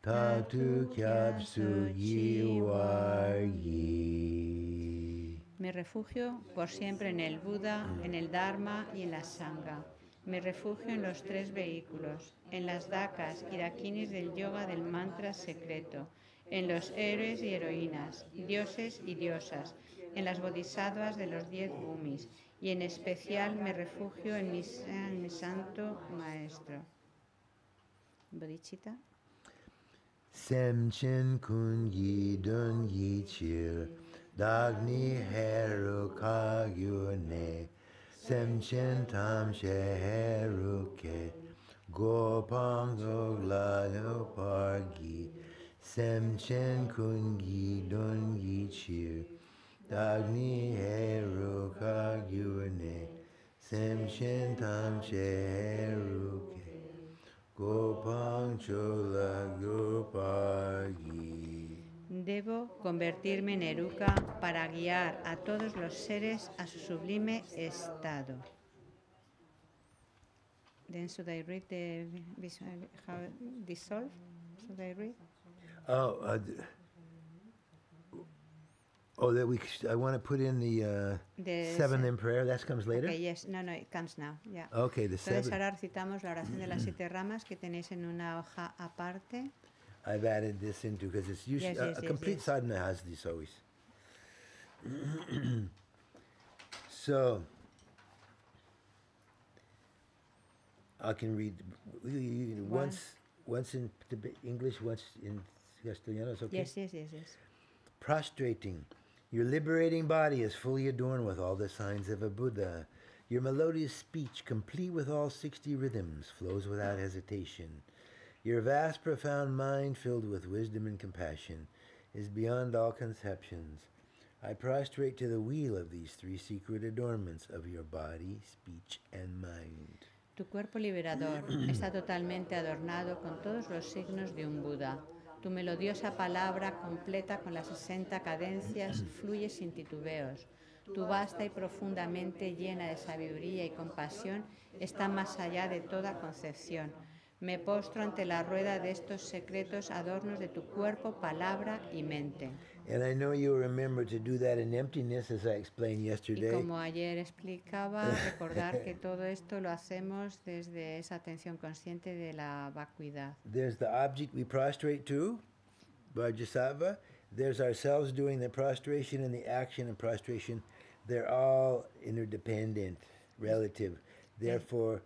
ta tu kyab su yi war yi. Me refugio por siempre en el Buda, en el Dharma y en la Sangha. Me refugio en los tres vehículos, en las dakas y dakinis del yoga del mantra secreto, en los héroes y heroínas, dioses y diosas, en las bodhisattvas de los diez gumis y en especial me refugio en mi, en mi santo maestro. Bodhicitta. Sem chen kun yi dun yi chir Dagni heru ka gyu ne Sem chen tam she heru ke Go pang zog la yo pargi Sem chen kun yi dun yi chir Dagni heru ka gyu ne Sem chen tam she heru ke Gopang chola gopagi. Debo convertirme en Eruka para guiar a todos los seres a su sublime estado. Then should I read the visual, how dissolve? Should I read? Oh, uh, oh, that we. I want to put in the uh, The seven se- in prayer. That comes later. Okay, yes, no, no, it comes now. Yeah. Okay, the Entonces seven. ahora recitamos la oración de las siete ramas que tenéis en una hoja aparte. I've added this into because it's usually Yes, a, yes, a yes, complete yes. sadhana has these always. <clears throat> so I can read once once in English, once in Castellano. It's okay. Yes, yes, yes, yes. Prostrating. Your liberating body is fully adorned with all the signs of a Buddha. Your melodious speech, complete with all 60 rhythms, flows without hesitation. Your vast, profound mind, filled with wisdom and compassion, is beyond all conceptions. I prostrate to the wheel of these three secret adornments of your body, speech, and mind. Tu cuerpo liberador <clears throat> está totalmente adornado con todos los signos de un Buda. Tu melodiosa palabra completa con las 60 cadencias fluye sin titubeos. Tu vasta y profundamente llena de sabiduría y compasión está más allá de toda concepción. Me postro ante la rueda de estos secretos adornos de tu cuerpo, palabra y mente. And I know you remember to do that in emptiness, as I explained Y yesterday. como ayer explicaba, <laughs> recordar que todo esto lo hacemos desde esa atención consciente de la vacuidad. There's the object we prostrate to, Vajrasattva. There's ourselves doing the prostration and the action and prostration. They're all interdependent, relative. Therefore,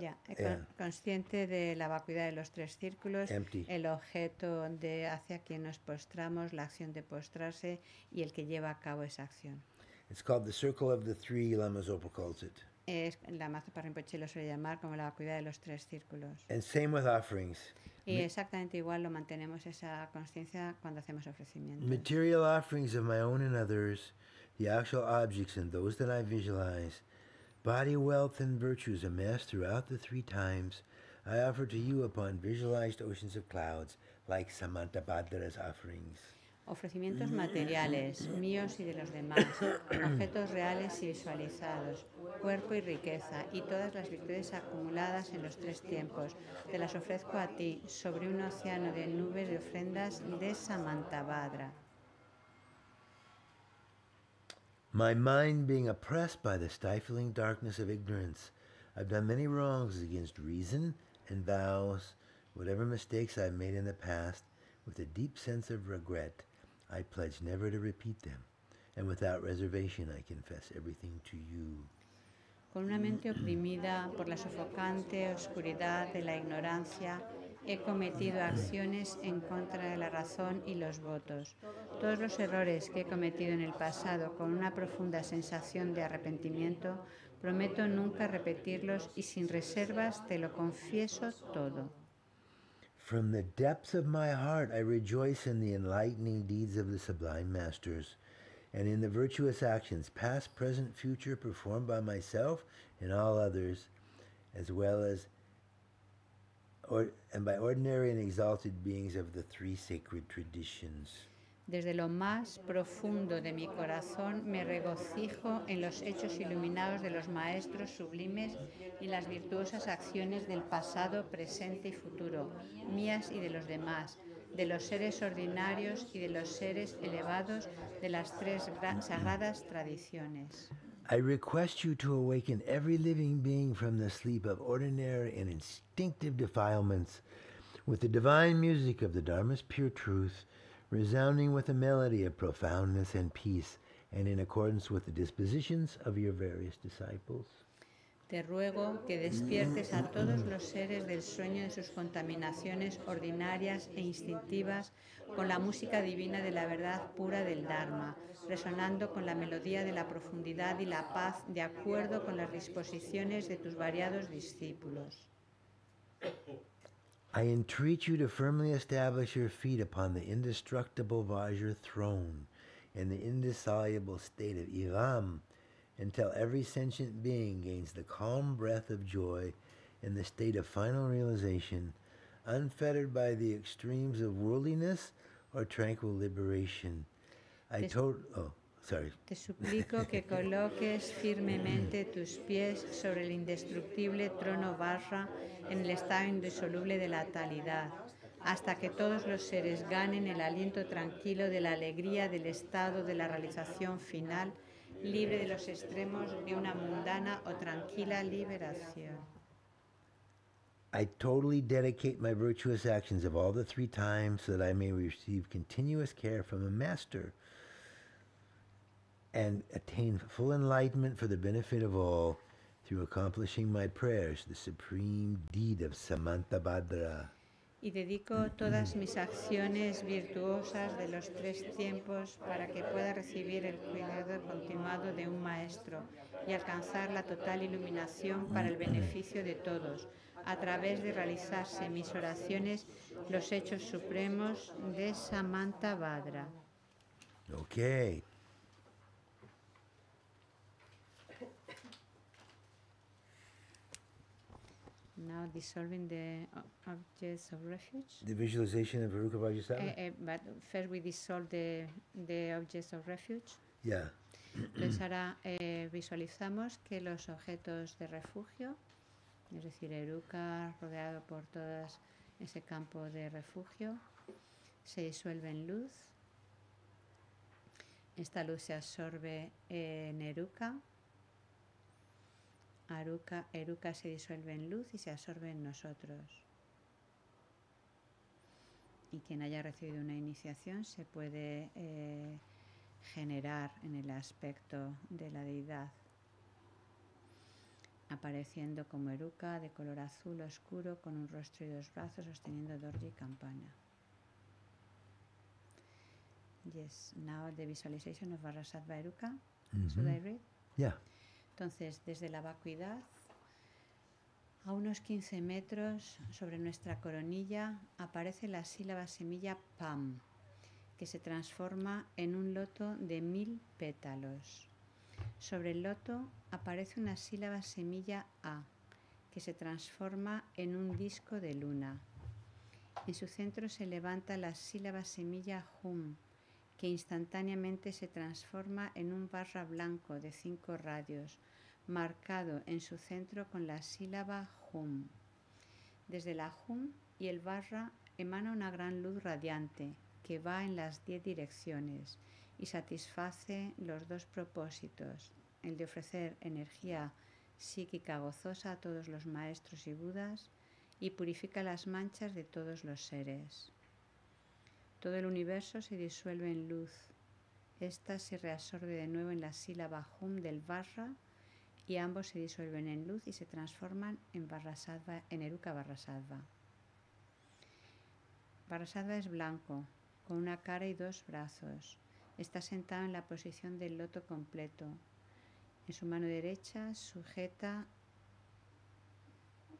Ya, eh, Yeah. con- consciente de la vacuidad de los tres círculos, Empty. el objeto de hacia quien nos postramos, la acción de postrarse y el que lleva a cabo esa acción. it's called the circle of the three, Lama Zopa calls it. Es, la Mazapa Rinpoche lo suele llamar como la vacuidad de los tres círculos. And same with offerings. Y exactamente igual lo mantenemos esa conciencia cuando hacemos ofrecimientos. Material offerings of my own and others, the actual objects and those that I visualize, body, wealth, and virtues amassed throughout the three times, I offer to you upon visualized oceans of clouds, like Samantabhadra's offerings. Ofrecimientos materiales, míos y de los demás, <coughs> objetos reales y visualizados, cuerpo y riqueza, y todas las virtudes acumuladas en los tres tiempos. Te las ofrezco a ti sobre un océano de nubes de ofrendas de Samantabhadra. My mind being oppressed by the stifling darkness of ignorance, I've done many wrongs against reason and vows, whatever mistakes I've made in the past, with a deep sense of regret, I pledge never to repeat them, and without reservation I confess everything to you. Con una mente oprimida por la sofocante oscuridad de la ignorancia, he cometido acciones en contra de la razón y los votos. Todos los errores que he cometido en el pasado con una profunda sensación de arrepentimiento, prometo nunca repetirlos y sin reservas te lo confieso todo. From the depths of my heart I rejoice in the enlightening deeds of the sublime masters, and in the virtuous actions, past, present, future, performed by myself and all others, as well as or, and by ordinary and exalted beings of the three sacred traditions. Desde lo más profundo de mi corazón me regocijo en los hechos iluminados de los maestros sublimes y las virtuosas acciones del pasado, presente y futuro, mías y de los demás, de los seres ordinarios y de los seres elevados de las tres gra- sagradas tradiciones. I request you to awaken every living being from the sleep of ordinary and instinctive defilements with the divine music of the Dharma's pure truth, resounding with a melody of profoundness and peace, and in accordance with the dispositions of your various disciples. Te ruego que despiertes a todos los seres del sueño de sus contaminaciones ordinarias e instintivas con la música divina de la verdad pura del Dharma, resonando con la melodía de la profundidad y la paz de acuerdo con las disposiciones de tus variados discípulos. I entreat you to firmly establish your feet upon the indestructible Vajra throne in the indissoluble state of Iram until every sentient being gains the calm breath of joy in the state of final realization, unfettered by the extremes of worldliness or tranquil liberation. I told oh sorry. Te suplico que <laughs> coloques firmemente tus pies sobre el indestructible trono barra en el estado indisoluble de la talidad, hasta que todos los seres ganen el aliento tranquilo de la alegría del estado de la realización final, libre de los extremos de una mundana o tranquila liberación. I totally dedicate my virtuous actions of all the three times so that I may receive continuous care from a master and attain full enlightenment for the benefit of all through accomplishing my prayers, the supreme deed of Samantabhadra. Y dedico todas mis acciones virtuosas de los tres tiempos para que pueda recibir el cuidado continuado de un maestro y alcanzar la total iluminación para el beneficio de todos, a través de realizarse mis oraciones los hechos supremos de Samantha Badra. Okay. Now dissolving the o- objects of refuge. The visualization of Veruca Vajrasattva? Eh, eh, but first we dissolve the, the objects of refuge. Yeah. Entonces <clears throat> ahora eh, visualizamos que los objetos de refugio, es decir, Eruca rodeado por todo ese campo de refugio, se disuelve en luz. Esta luz se absorbe en Eruca. Aruca, Eruca se disuelve en luz y se absorbe en nosotros. Y quien haya recibido una iniciación se puede eh, generar en el aspecto de la deidad, apareciendo como Eruca de color azul oscuro con un rostro y dos brazos sosteniendo Dorji y campana. Yes, now the visualization of Varasattva Eruka. Should I read? Yeah. Entonces, desde la vacuidad, a unos 15 metros sobre nuestra coronilla aparece la sílaba semilla PAM, que se transforma en un loto de mil pétalos. Sobre el loto aparece una sílaba semilla A, que se transforma en un disco de luna. En su centro se levanta la sílaba semilla Hum, que instantáneamente se transforma en un barra blanco de cinco radios, marcado en su centro con la sílaba Hum. Desde la Hum y el barra emana una gran luz radiante que va en las diez direcciones y satisface los dos propósitos, el de ofrecer energía psíquica gozosa a todos los maestros y budas y purifica las manchas de todos los seres. Todo el universo se disuelve en luz. Esta se reabsorbe de nuevo en la sílaba hum del barra y ambos se disuelven en luz y se transforman en Barrasadva, en Eruka Barrasadva. Barrasadva es blanco, con una cara y dos brazos. Está sentado en la posición del loto completo. En su mano derecha sujeta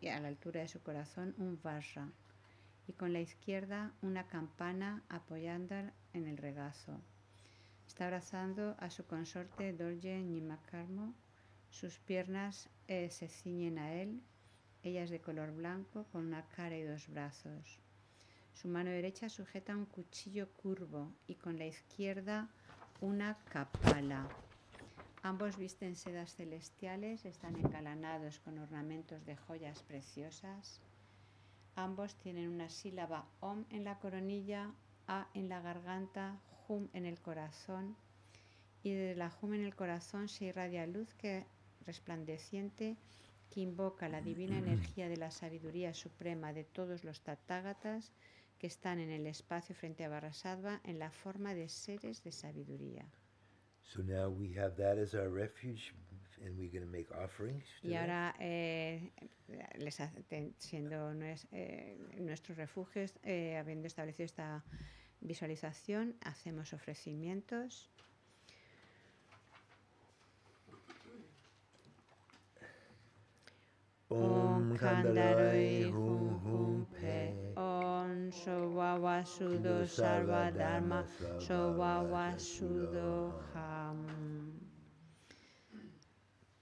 y a la altura de su corazón un barra y con la izquierda una campana apoyando en el regazo. Está abrazando a su consorte Dorje Nimakarmo. Sus piernas eh, se ciñen a él. Ella es de color blanco con una cara y dos brazos. Su mano derecha sujeta un cuchillo curvo y con la izquierda una capala. Ambos visten sedas celestiales, están engalanados con ornamentos de joyas preciosas. Ambos tienen una sílaba Om en la coronilla, A en la garganta, Hum en el corazón. Y desde la Hum en el corazón se irradia luz que resplandeciente que invoca la divina energía de la sabiduría suprema de todos los tatágatas que están en el espacio frente a Barrasadva en la forma de seres de sabiduría. So now we have that as our refuge, and we're going to make offerings. to Y ahora, eh, les hace- siendo nues- eh, nuestros refugios, eh, habiendo establecido esta visualización, hacemos ofrecimientos. Om Kandaroi Hum Hum Pe Om Sowawa Sudo Sarva Dharma Sowawa Sudo Ham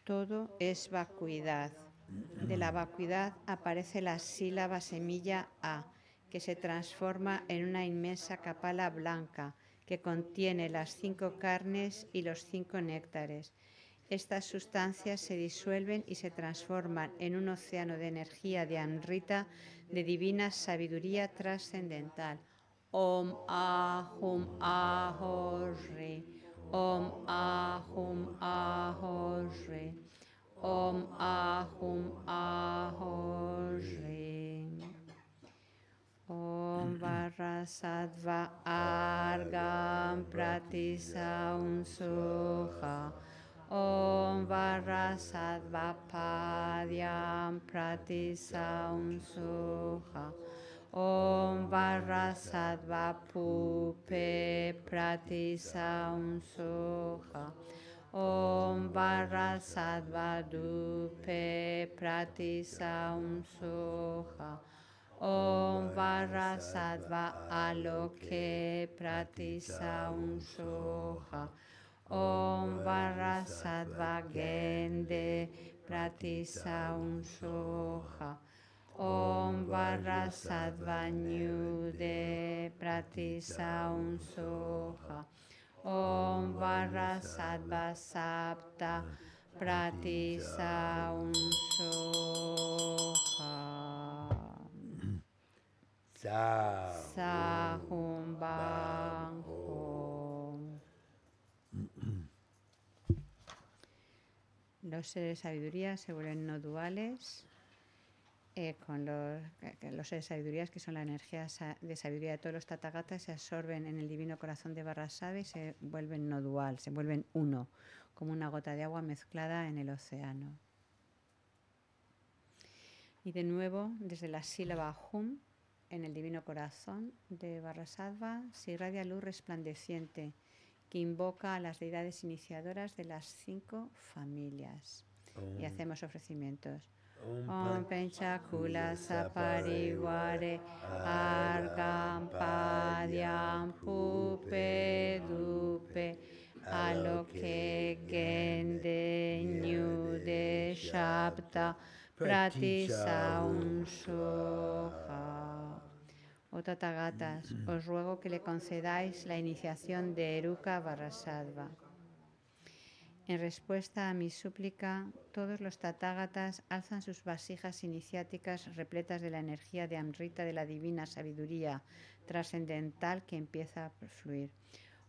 Todo es vacuidad. De la vacuidad aparece la sílaba semilla A, que se transforma en una inmensa capala blanca que contiene las cinco carnes y los cinco néctares. Estas sustancias se disuelven y se transforman en un océano de energía de Amrita de divina sabiduría trascendental. Om Ahum Ahorre. Om Ahum Ahorre. Om Ahum Ahorre. Om Varasattva Argam Pratisaum Soha. Om Varasattva Padyam Pratisaum Soha. Om Varasattva Pupe Pratisaum Soha. Om Varasattva Dupe Pratisaum Soha. Om Varasattva Aloke Pratisaum Soha. Om Varasattva Gende Pratisaum Soha. Om Varasattva Nyude Pratisaum Soha. Om Varra Sattva Sapta Pratisa Soha Sa. Sahum Bang. Los seres de sabiduría se vuelven no duales eh, con los, los seres de sabiduría, que son la energía de sabiduría de todos los tatagatas, se absorben en el divino corazón de Barrasade y se vuelven no dual, se vuelven uno, como una gota de agua mezclada en el océano. Y de nuevo, desde la sílaba Hum, en el divino corazón de Barrasadva, se irradia luz resplandeciente que invoca a las deidades iniciadoras de las cinco familias. Y hacemos ofrecimientos. Om Penchakula Sapariguare Argam Padyam Pupe Dupe Aloke Gende Nyude Shabda Pratisa Unsoha Oh Tatagatas, os ruego que le concedáis la iniciación de Eruka Barrasadva. En respuesta a mi súplica, todos los tatágatas alzan sus vasijas iniciáticas repletas de la energía de Amrita de la divina sabiduría trascendental que empieza a fluir.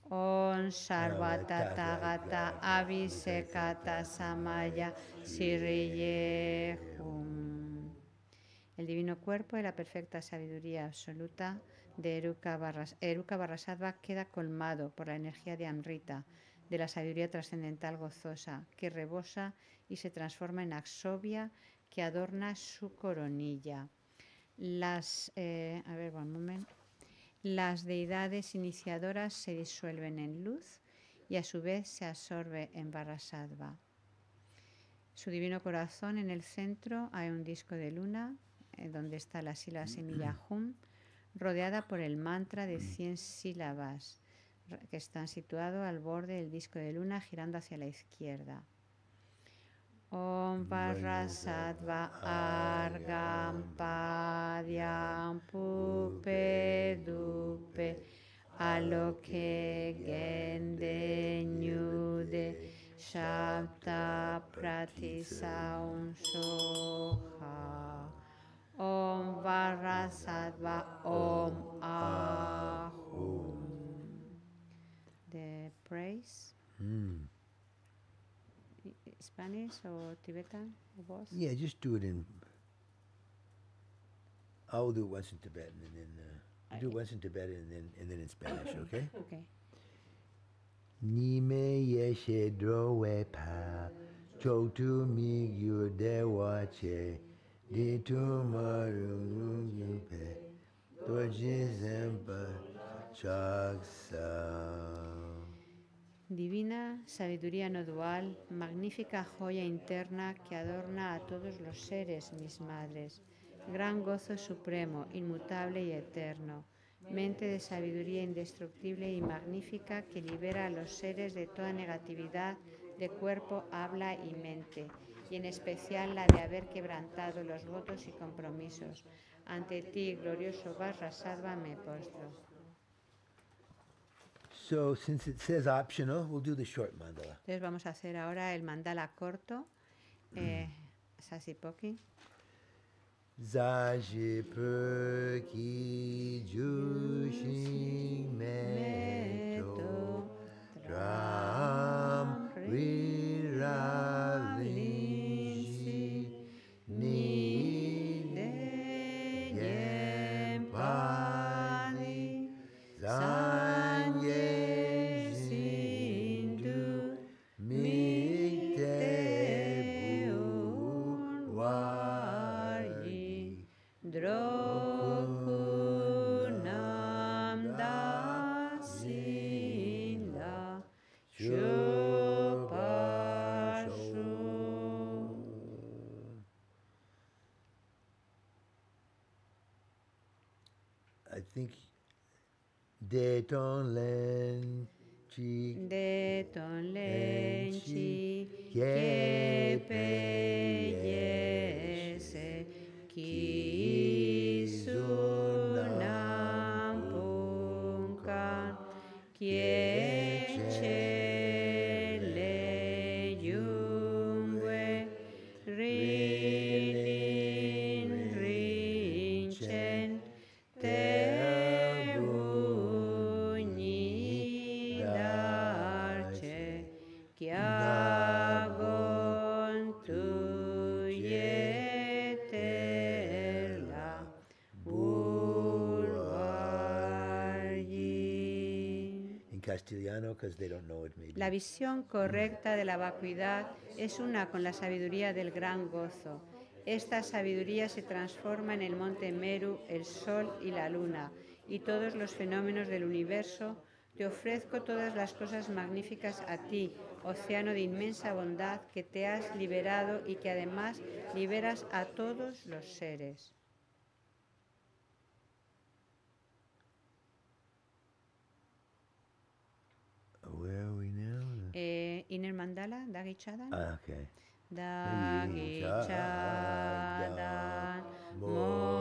Om Sarva Tathagata Abhisekata Samaya Siriye Hum. El divino cuerpo de la perfecta sabiduría absoluta de Eruka, Barras, Eruka Barrasadva queda colmado por la energía de Amrita, de la sabiduría trascendental gozosa, que rebosa y se transforma en axovia que adorna su coronilla. Las, eh, a ver. Las deidades iniciadoras se disuelven en luz y a su vez se absorbe en Barrasadva. Su divino corazón en el centro hay un disco de luna, eh, donde está la sílaba semilla Hum, rodeada por el mantra de 100 sílabas que están situados al borde del disco de luna girando hacia la izquierda. Om Varrasadva Argam Padyam Pupe Dupe Aloke Gende Nyude Shabda Pratisa Soha Om Varrasadva Om The praise Mm. Spanish or Tibetan or both? Yeah, just do it in. I'll do it once in Tibetan and then uh, do it once in Tibetan and then and then in Spanish, <coughs> okay? Okay. Nime yeshe drowe pa chotu mi yu de wache di tu maru yu pe doji zempa chaksa. Divina sabiduría no dual, magnífica joya interna que adorna a todos los seres, mis madres. Gran gozo supremo, inmutable y eterno. Mente de sabiduría indestructible y magnífica que libera a los seres de toda negatividad de cuerpo, habla y mente, y en especial la de haber quebrantado los votos y compromisos. Ante ti, glorioso Barrasadva, me postro. So since it says optional, we'll do the short mandala. Entonces vamos a hacer ahora el mandala corto, eh, Sasipoki. Zaji ki they don't let La visión correcta de la vacuidad es una con la sabiduría del gran gozo. Esta sabiduría se transforma en el monte Meru, el sol y la luna, y todos los fenómenos del universo. Te ofrezco todas las cosas magníficas a ti, océano de inmensa bondad que te has liberado y que además liberas a todos los seres. Where are we now? Eh, Inner Mandala, Dagichadan. Ah, okay. Dagichadan Monsun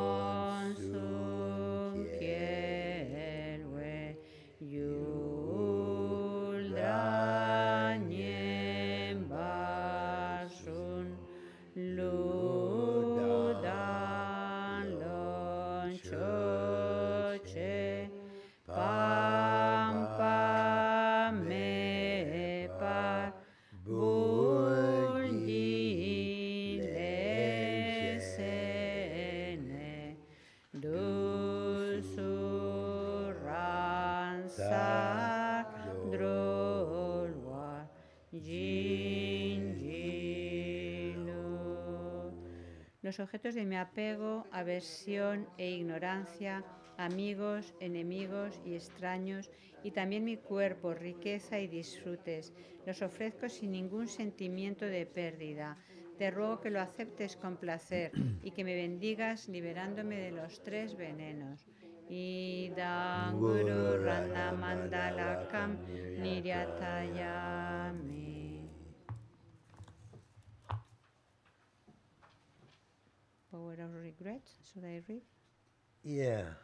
Los objetos de mi apego, aversión e ignorancia, amigos, enemigos y extraños, y también mi cuerpo, riqueza y disfrutes, los ofrezco sin ningún sentimiento de pérdida. Te ruego que lo aceptes con placer y que me bendigas liberándome de los tres venenos. Idam Guru Rana Mandalakam Niryatayami. Power of regret, should I read? Yeah.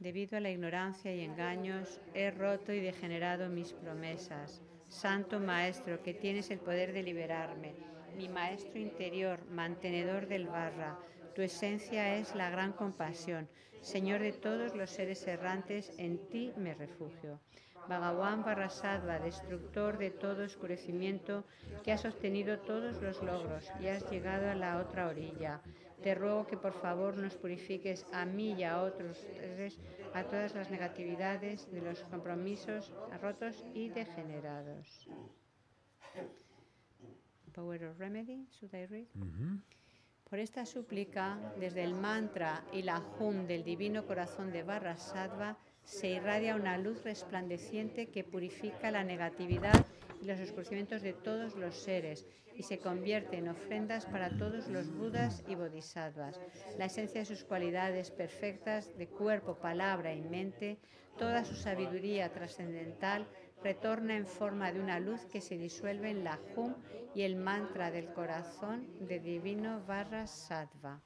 Debido a la ignorancia y engaños, he roto y degenerado mis promesas. Santo Maestro, que tienes el poder de liberarme, mi Maestro interior, mantenedor del barra, tu esencia es la gran compasión. Señor de todos los seres errantes, en ti me refugio. Bhagawan Barrasadva, destructor de todo oscurecimiento, que has obtenido todos los logros y has llegado a la otra orilla. Te ruego que por favor nos purifiques a mí y a otros a todas las negatividades de los compromisos rotos y degenerados. Power of Remedy, should I read? Por esta súplica, desde el mantra y la hum del divino corazón de Barra Sattva, se irradia una luz resplandeciente que purifica la negatividad y los oscurecimientos de todos los seres y se convierte en ofrendas para todos los budas y bodhisattvas. La esencia de sus cualidades perfectas de cuerpo, palabra y mente, toda su sabiduría trascendental retorna en forma de una luz que se disuelve en la hum y el mantra del corazón de divino Barra Sattva.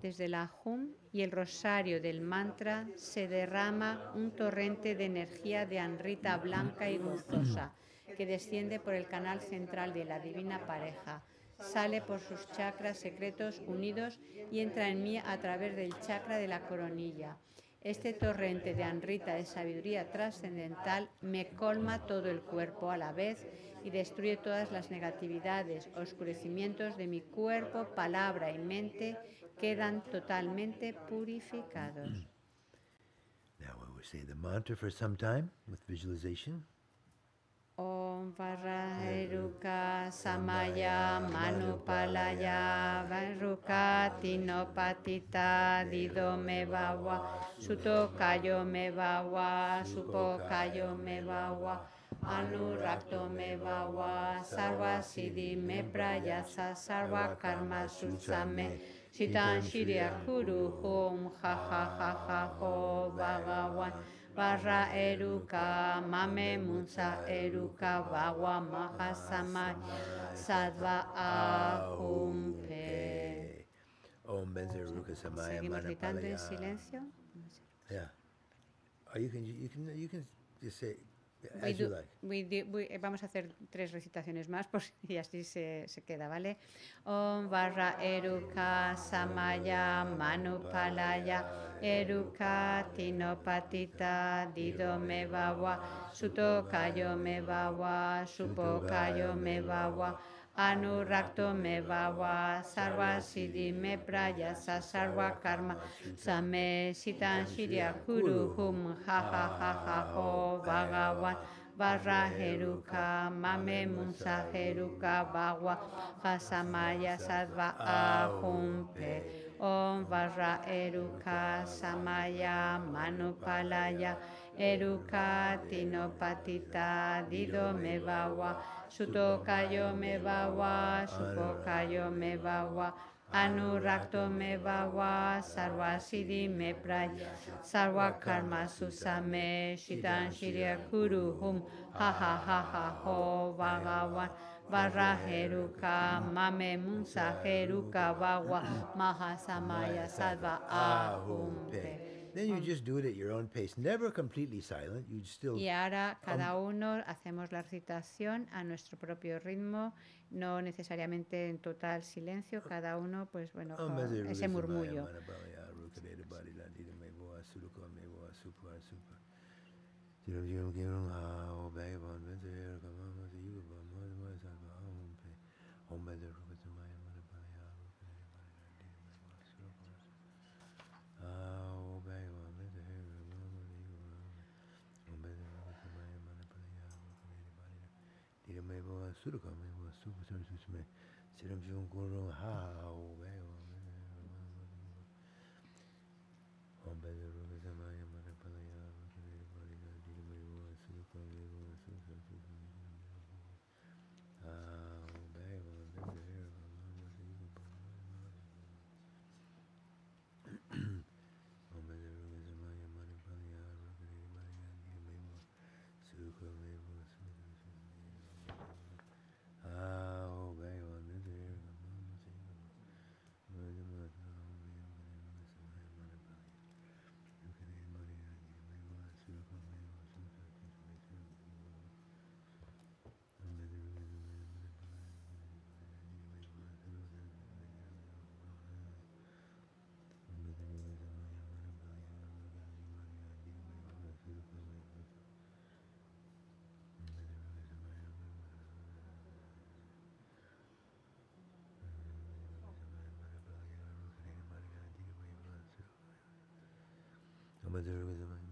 Desde la hum y el rosario del mantra se derrama un torrente de energía de anrita blanca y dulzosa que desciende por el canal central de la divina pareja, sale por sus chakras secretos unidos y entra en mí a través del chakra de la coronilla. Este torrente de anrita de sabiduría trascendental me colma todo el cuerpo a la vez y destruye todas las negatividades, oscurecimientos de mi cuerpo, palabra y mente quedan totalmente purificados. <clears throat> Now we will say the mantra for some time with visualization. Om Varaheruka Samaya Manupalaya Varuka Tinopatita Dido me bawa Suto kayo me bawa Supo kayo me bawa Anurakto me bawa Sarva Siddhi me prayasa Sarva Karma Susame Sitan Shirya Kuru Hom Ha Ha Ha Ha Ho Bhagawan Barra eruka, mame munsa eruka, bawa mahasama, sadva ahumpe. Om Benzer Ruka Samaya gritando en Manapalaya. silencio. Yeah. Or you can you can you can just say We as you do- like. we do- we- eh, vamos a hacer tres recitaciones más <laughs> por, y así se, se queda, ¿vale? Om Varra Eruka Samaya Manupalaya Eruka Tinopatita Dido Me Bawa Suto Kayo Me Bawa Supo Kayo Me Bawa anu rakto me bawa sarwa sidi me praya sa sarwa karma. Sa me sitan shiria kuru hum ha ha ha ho bagawa barra heruka mame munsa heruka bawa fasa sadva ahumpe Om Vajra Eruka Samaya Manupalaya. Eruka Tinopatita Dido Mevawa Eruka Bawa Sutokayo Me Bawa Supokayo Me Bawa Anurakto me bawa sarva me praya sarva karma susame shitan shirya kuru hum. Ha ha ha ha ho bhagavan varra heruka mame munsa heruka bawa mahasamaya sadva ahumpe Then you just do it at your own pace, never completely silent. You still Y ahora cada uno hacemos la recitación a nuestro propio ritmo, no necesariamente en total silencio, cada uno, pues bueno, con ese murmullo. 수를 가면 뭐 수고 수고 수고 지름 좋은 걸로 하 만들고 있는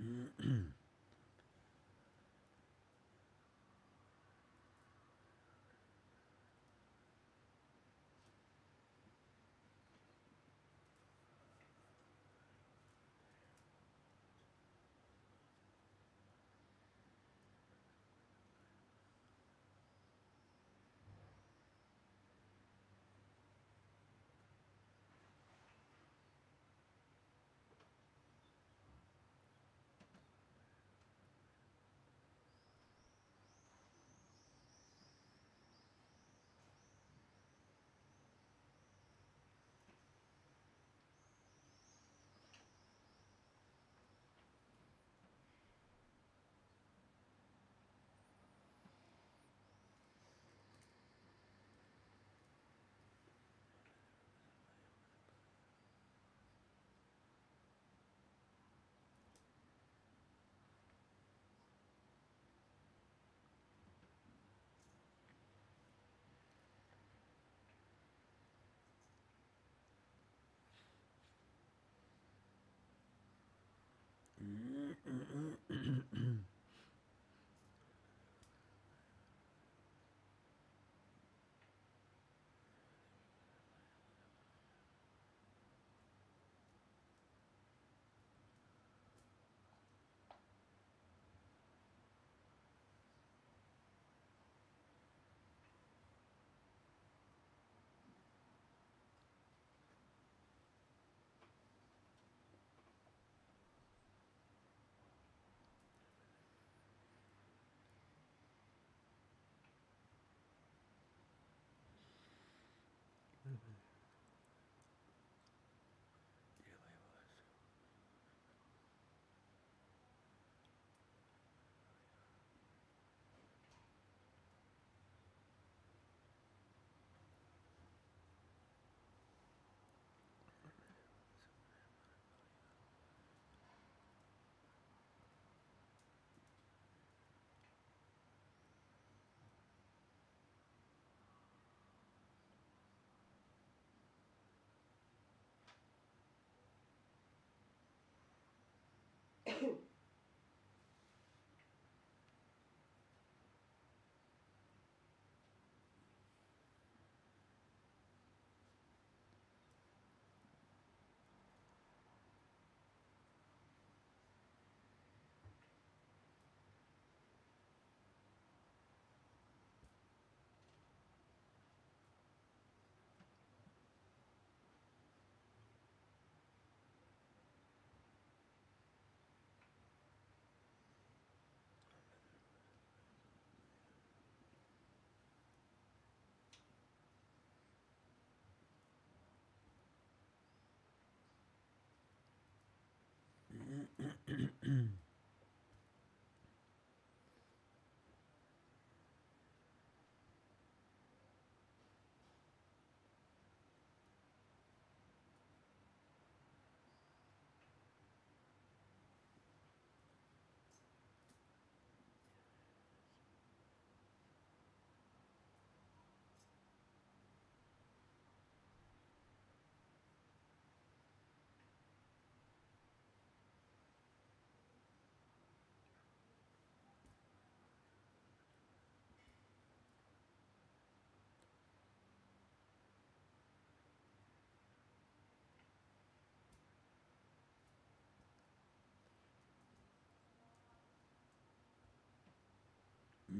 mm <clears throat>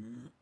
Mm-hmm.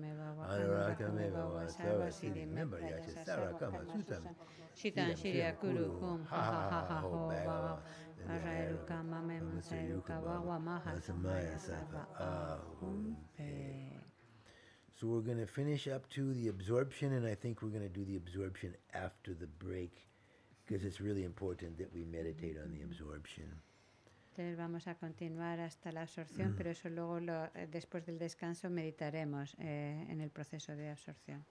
Mevawa, Anuraka Kanuraka Mevawa Mevawa, Sarva Sarva Siddhi Siddhi Member Member Yacha Yasha Sara Sarva Kama Sutam Shitan Shirya Kuru Kum Ha Ha Ha Ha Ho Bhava Arairu Kama Mema Sairu Kawawa Maha Samaya Sarva Ahum Pe So we're going to finish up to the absorption, and I think we're going to do the absorption after the break because it's really important that we meditate on the absorption. Entonces vamos a continuar hasta la absorción, pero eso luego lo- eh, después del descanso meditaremos eh, en el proceso de absorción.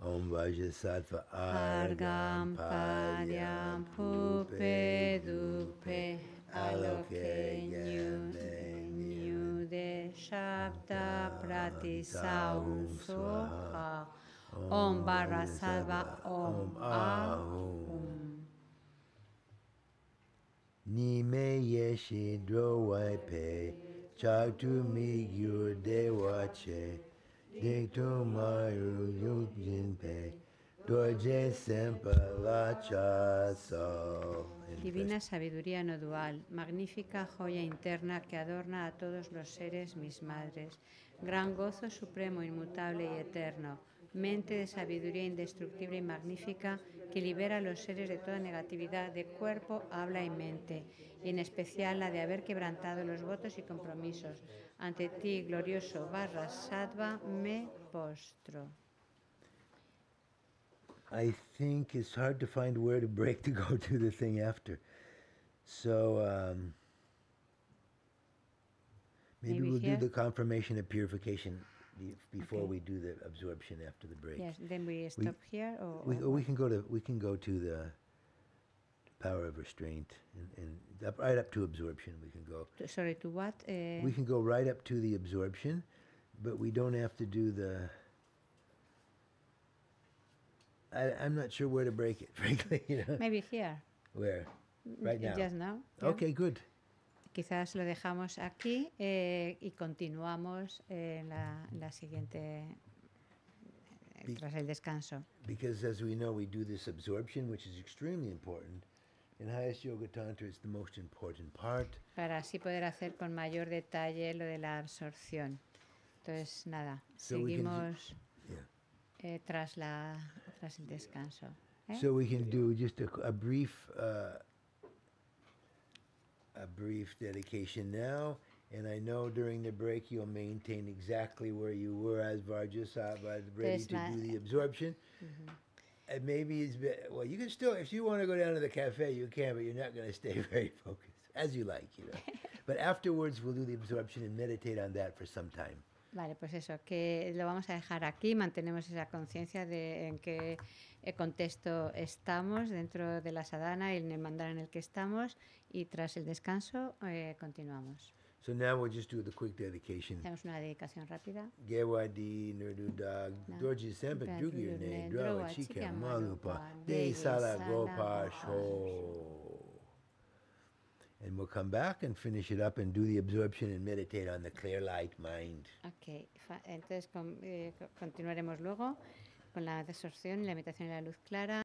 Om Vajrasattva Argam Paryam Pupe Dupe Aloke Nyu Nyu De Shabda Prati Saum Soha Om Barra Salva Om Ahum Nime Yeshi Drowai Pe Chaktu Migyur Dewache Diktu Mayu Yukjin Pe Dorje Sempa Lacha So. Divina sabiduría no dual, magnífica joya interna que adorna a todos los seres mis madres, gran gozo supremo, inmutable y eterno, mente de sabiduría indestructible y magnífica que libera a los seres de toda negatividad de cuerpo, habla y mente, y en especial la de haber quebrantado los votos y compromisos. Ante ti, glorioso Barra Sattva, me postro. I think it's hard to find where to break to go <laughs> to the thing after. So um, maybe, we'll do the confirmation of purification be- before Okay. we do the absorption after the break. Yes, then we stop here or, We, or we can go to we can go to the power of restraint and, and up, right up to absorption. We can go. To- sorry, to what? eh, We can go right up to the absorption, but we don't have to do the. I, I'm not sure where to break it, <laughs> frankly. You know Maybe here. where. Right now. Just now. yeah. Okay, good. Quizás lo dejamos aquí eh, y continuamos en la, la siguiente eh, Be- tras el descanso. Because as we know, we do this absorption, which is extremely important. In highest yoga tantra, it's the most important part. Para así poder hacer con mayor detalle lo de la absorción. Entonces, nada, So we can ju- seguimos Yeah. eh, tras, la, tras el descanso. ¿eh? So we can do just a, a brief, uh, a brief dedication now, and I know during the break you'll maintain exactly where you were as Vajrasattva, uh, ready There's to do the absorption. Mm-hmm. And maybe it's be- well, you can still, if you want to go down to the cafe, you can, but you're not going to stay <laughs> very focused, as you like, you know. <laughs> but afterwards, we'll do the absorption and meditate on that for some time. Vale, pues eso, que lo vamos a dejar aquí, mantenemos esa conciencia de en qué eh, contexto estamos dentro de la sadhana y en el mandar en el que estamos y tras el descanso eh, continuamos. So now we'll just do the quick dedication. Hacemos una dedicación rápida. Gewadi Nurdudag Na- Dorji Sempa Ba- Drugir Drugir Ne Ne Drawa Chika Malupa De Sala Gopa Sho. And we'll come back and finish it up and do the absorption and meditate on the clear light mind. Ok, entonces con- eh, continuaremos luego con la absorción y la meditación en la luz clara.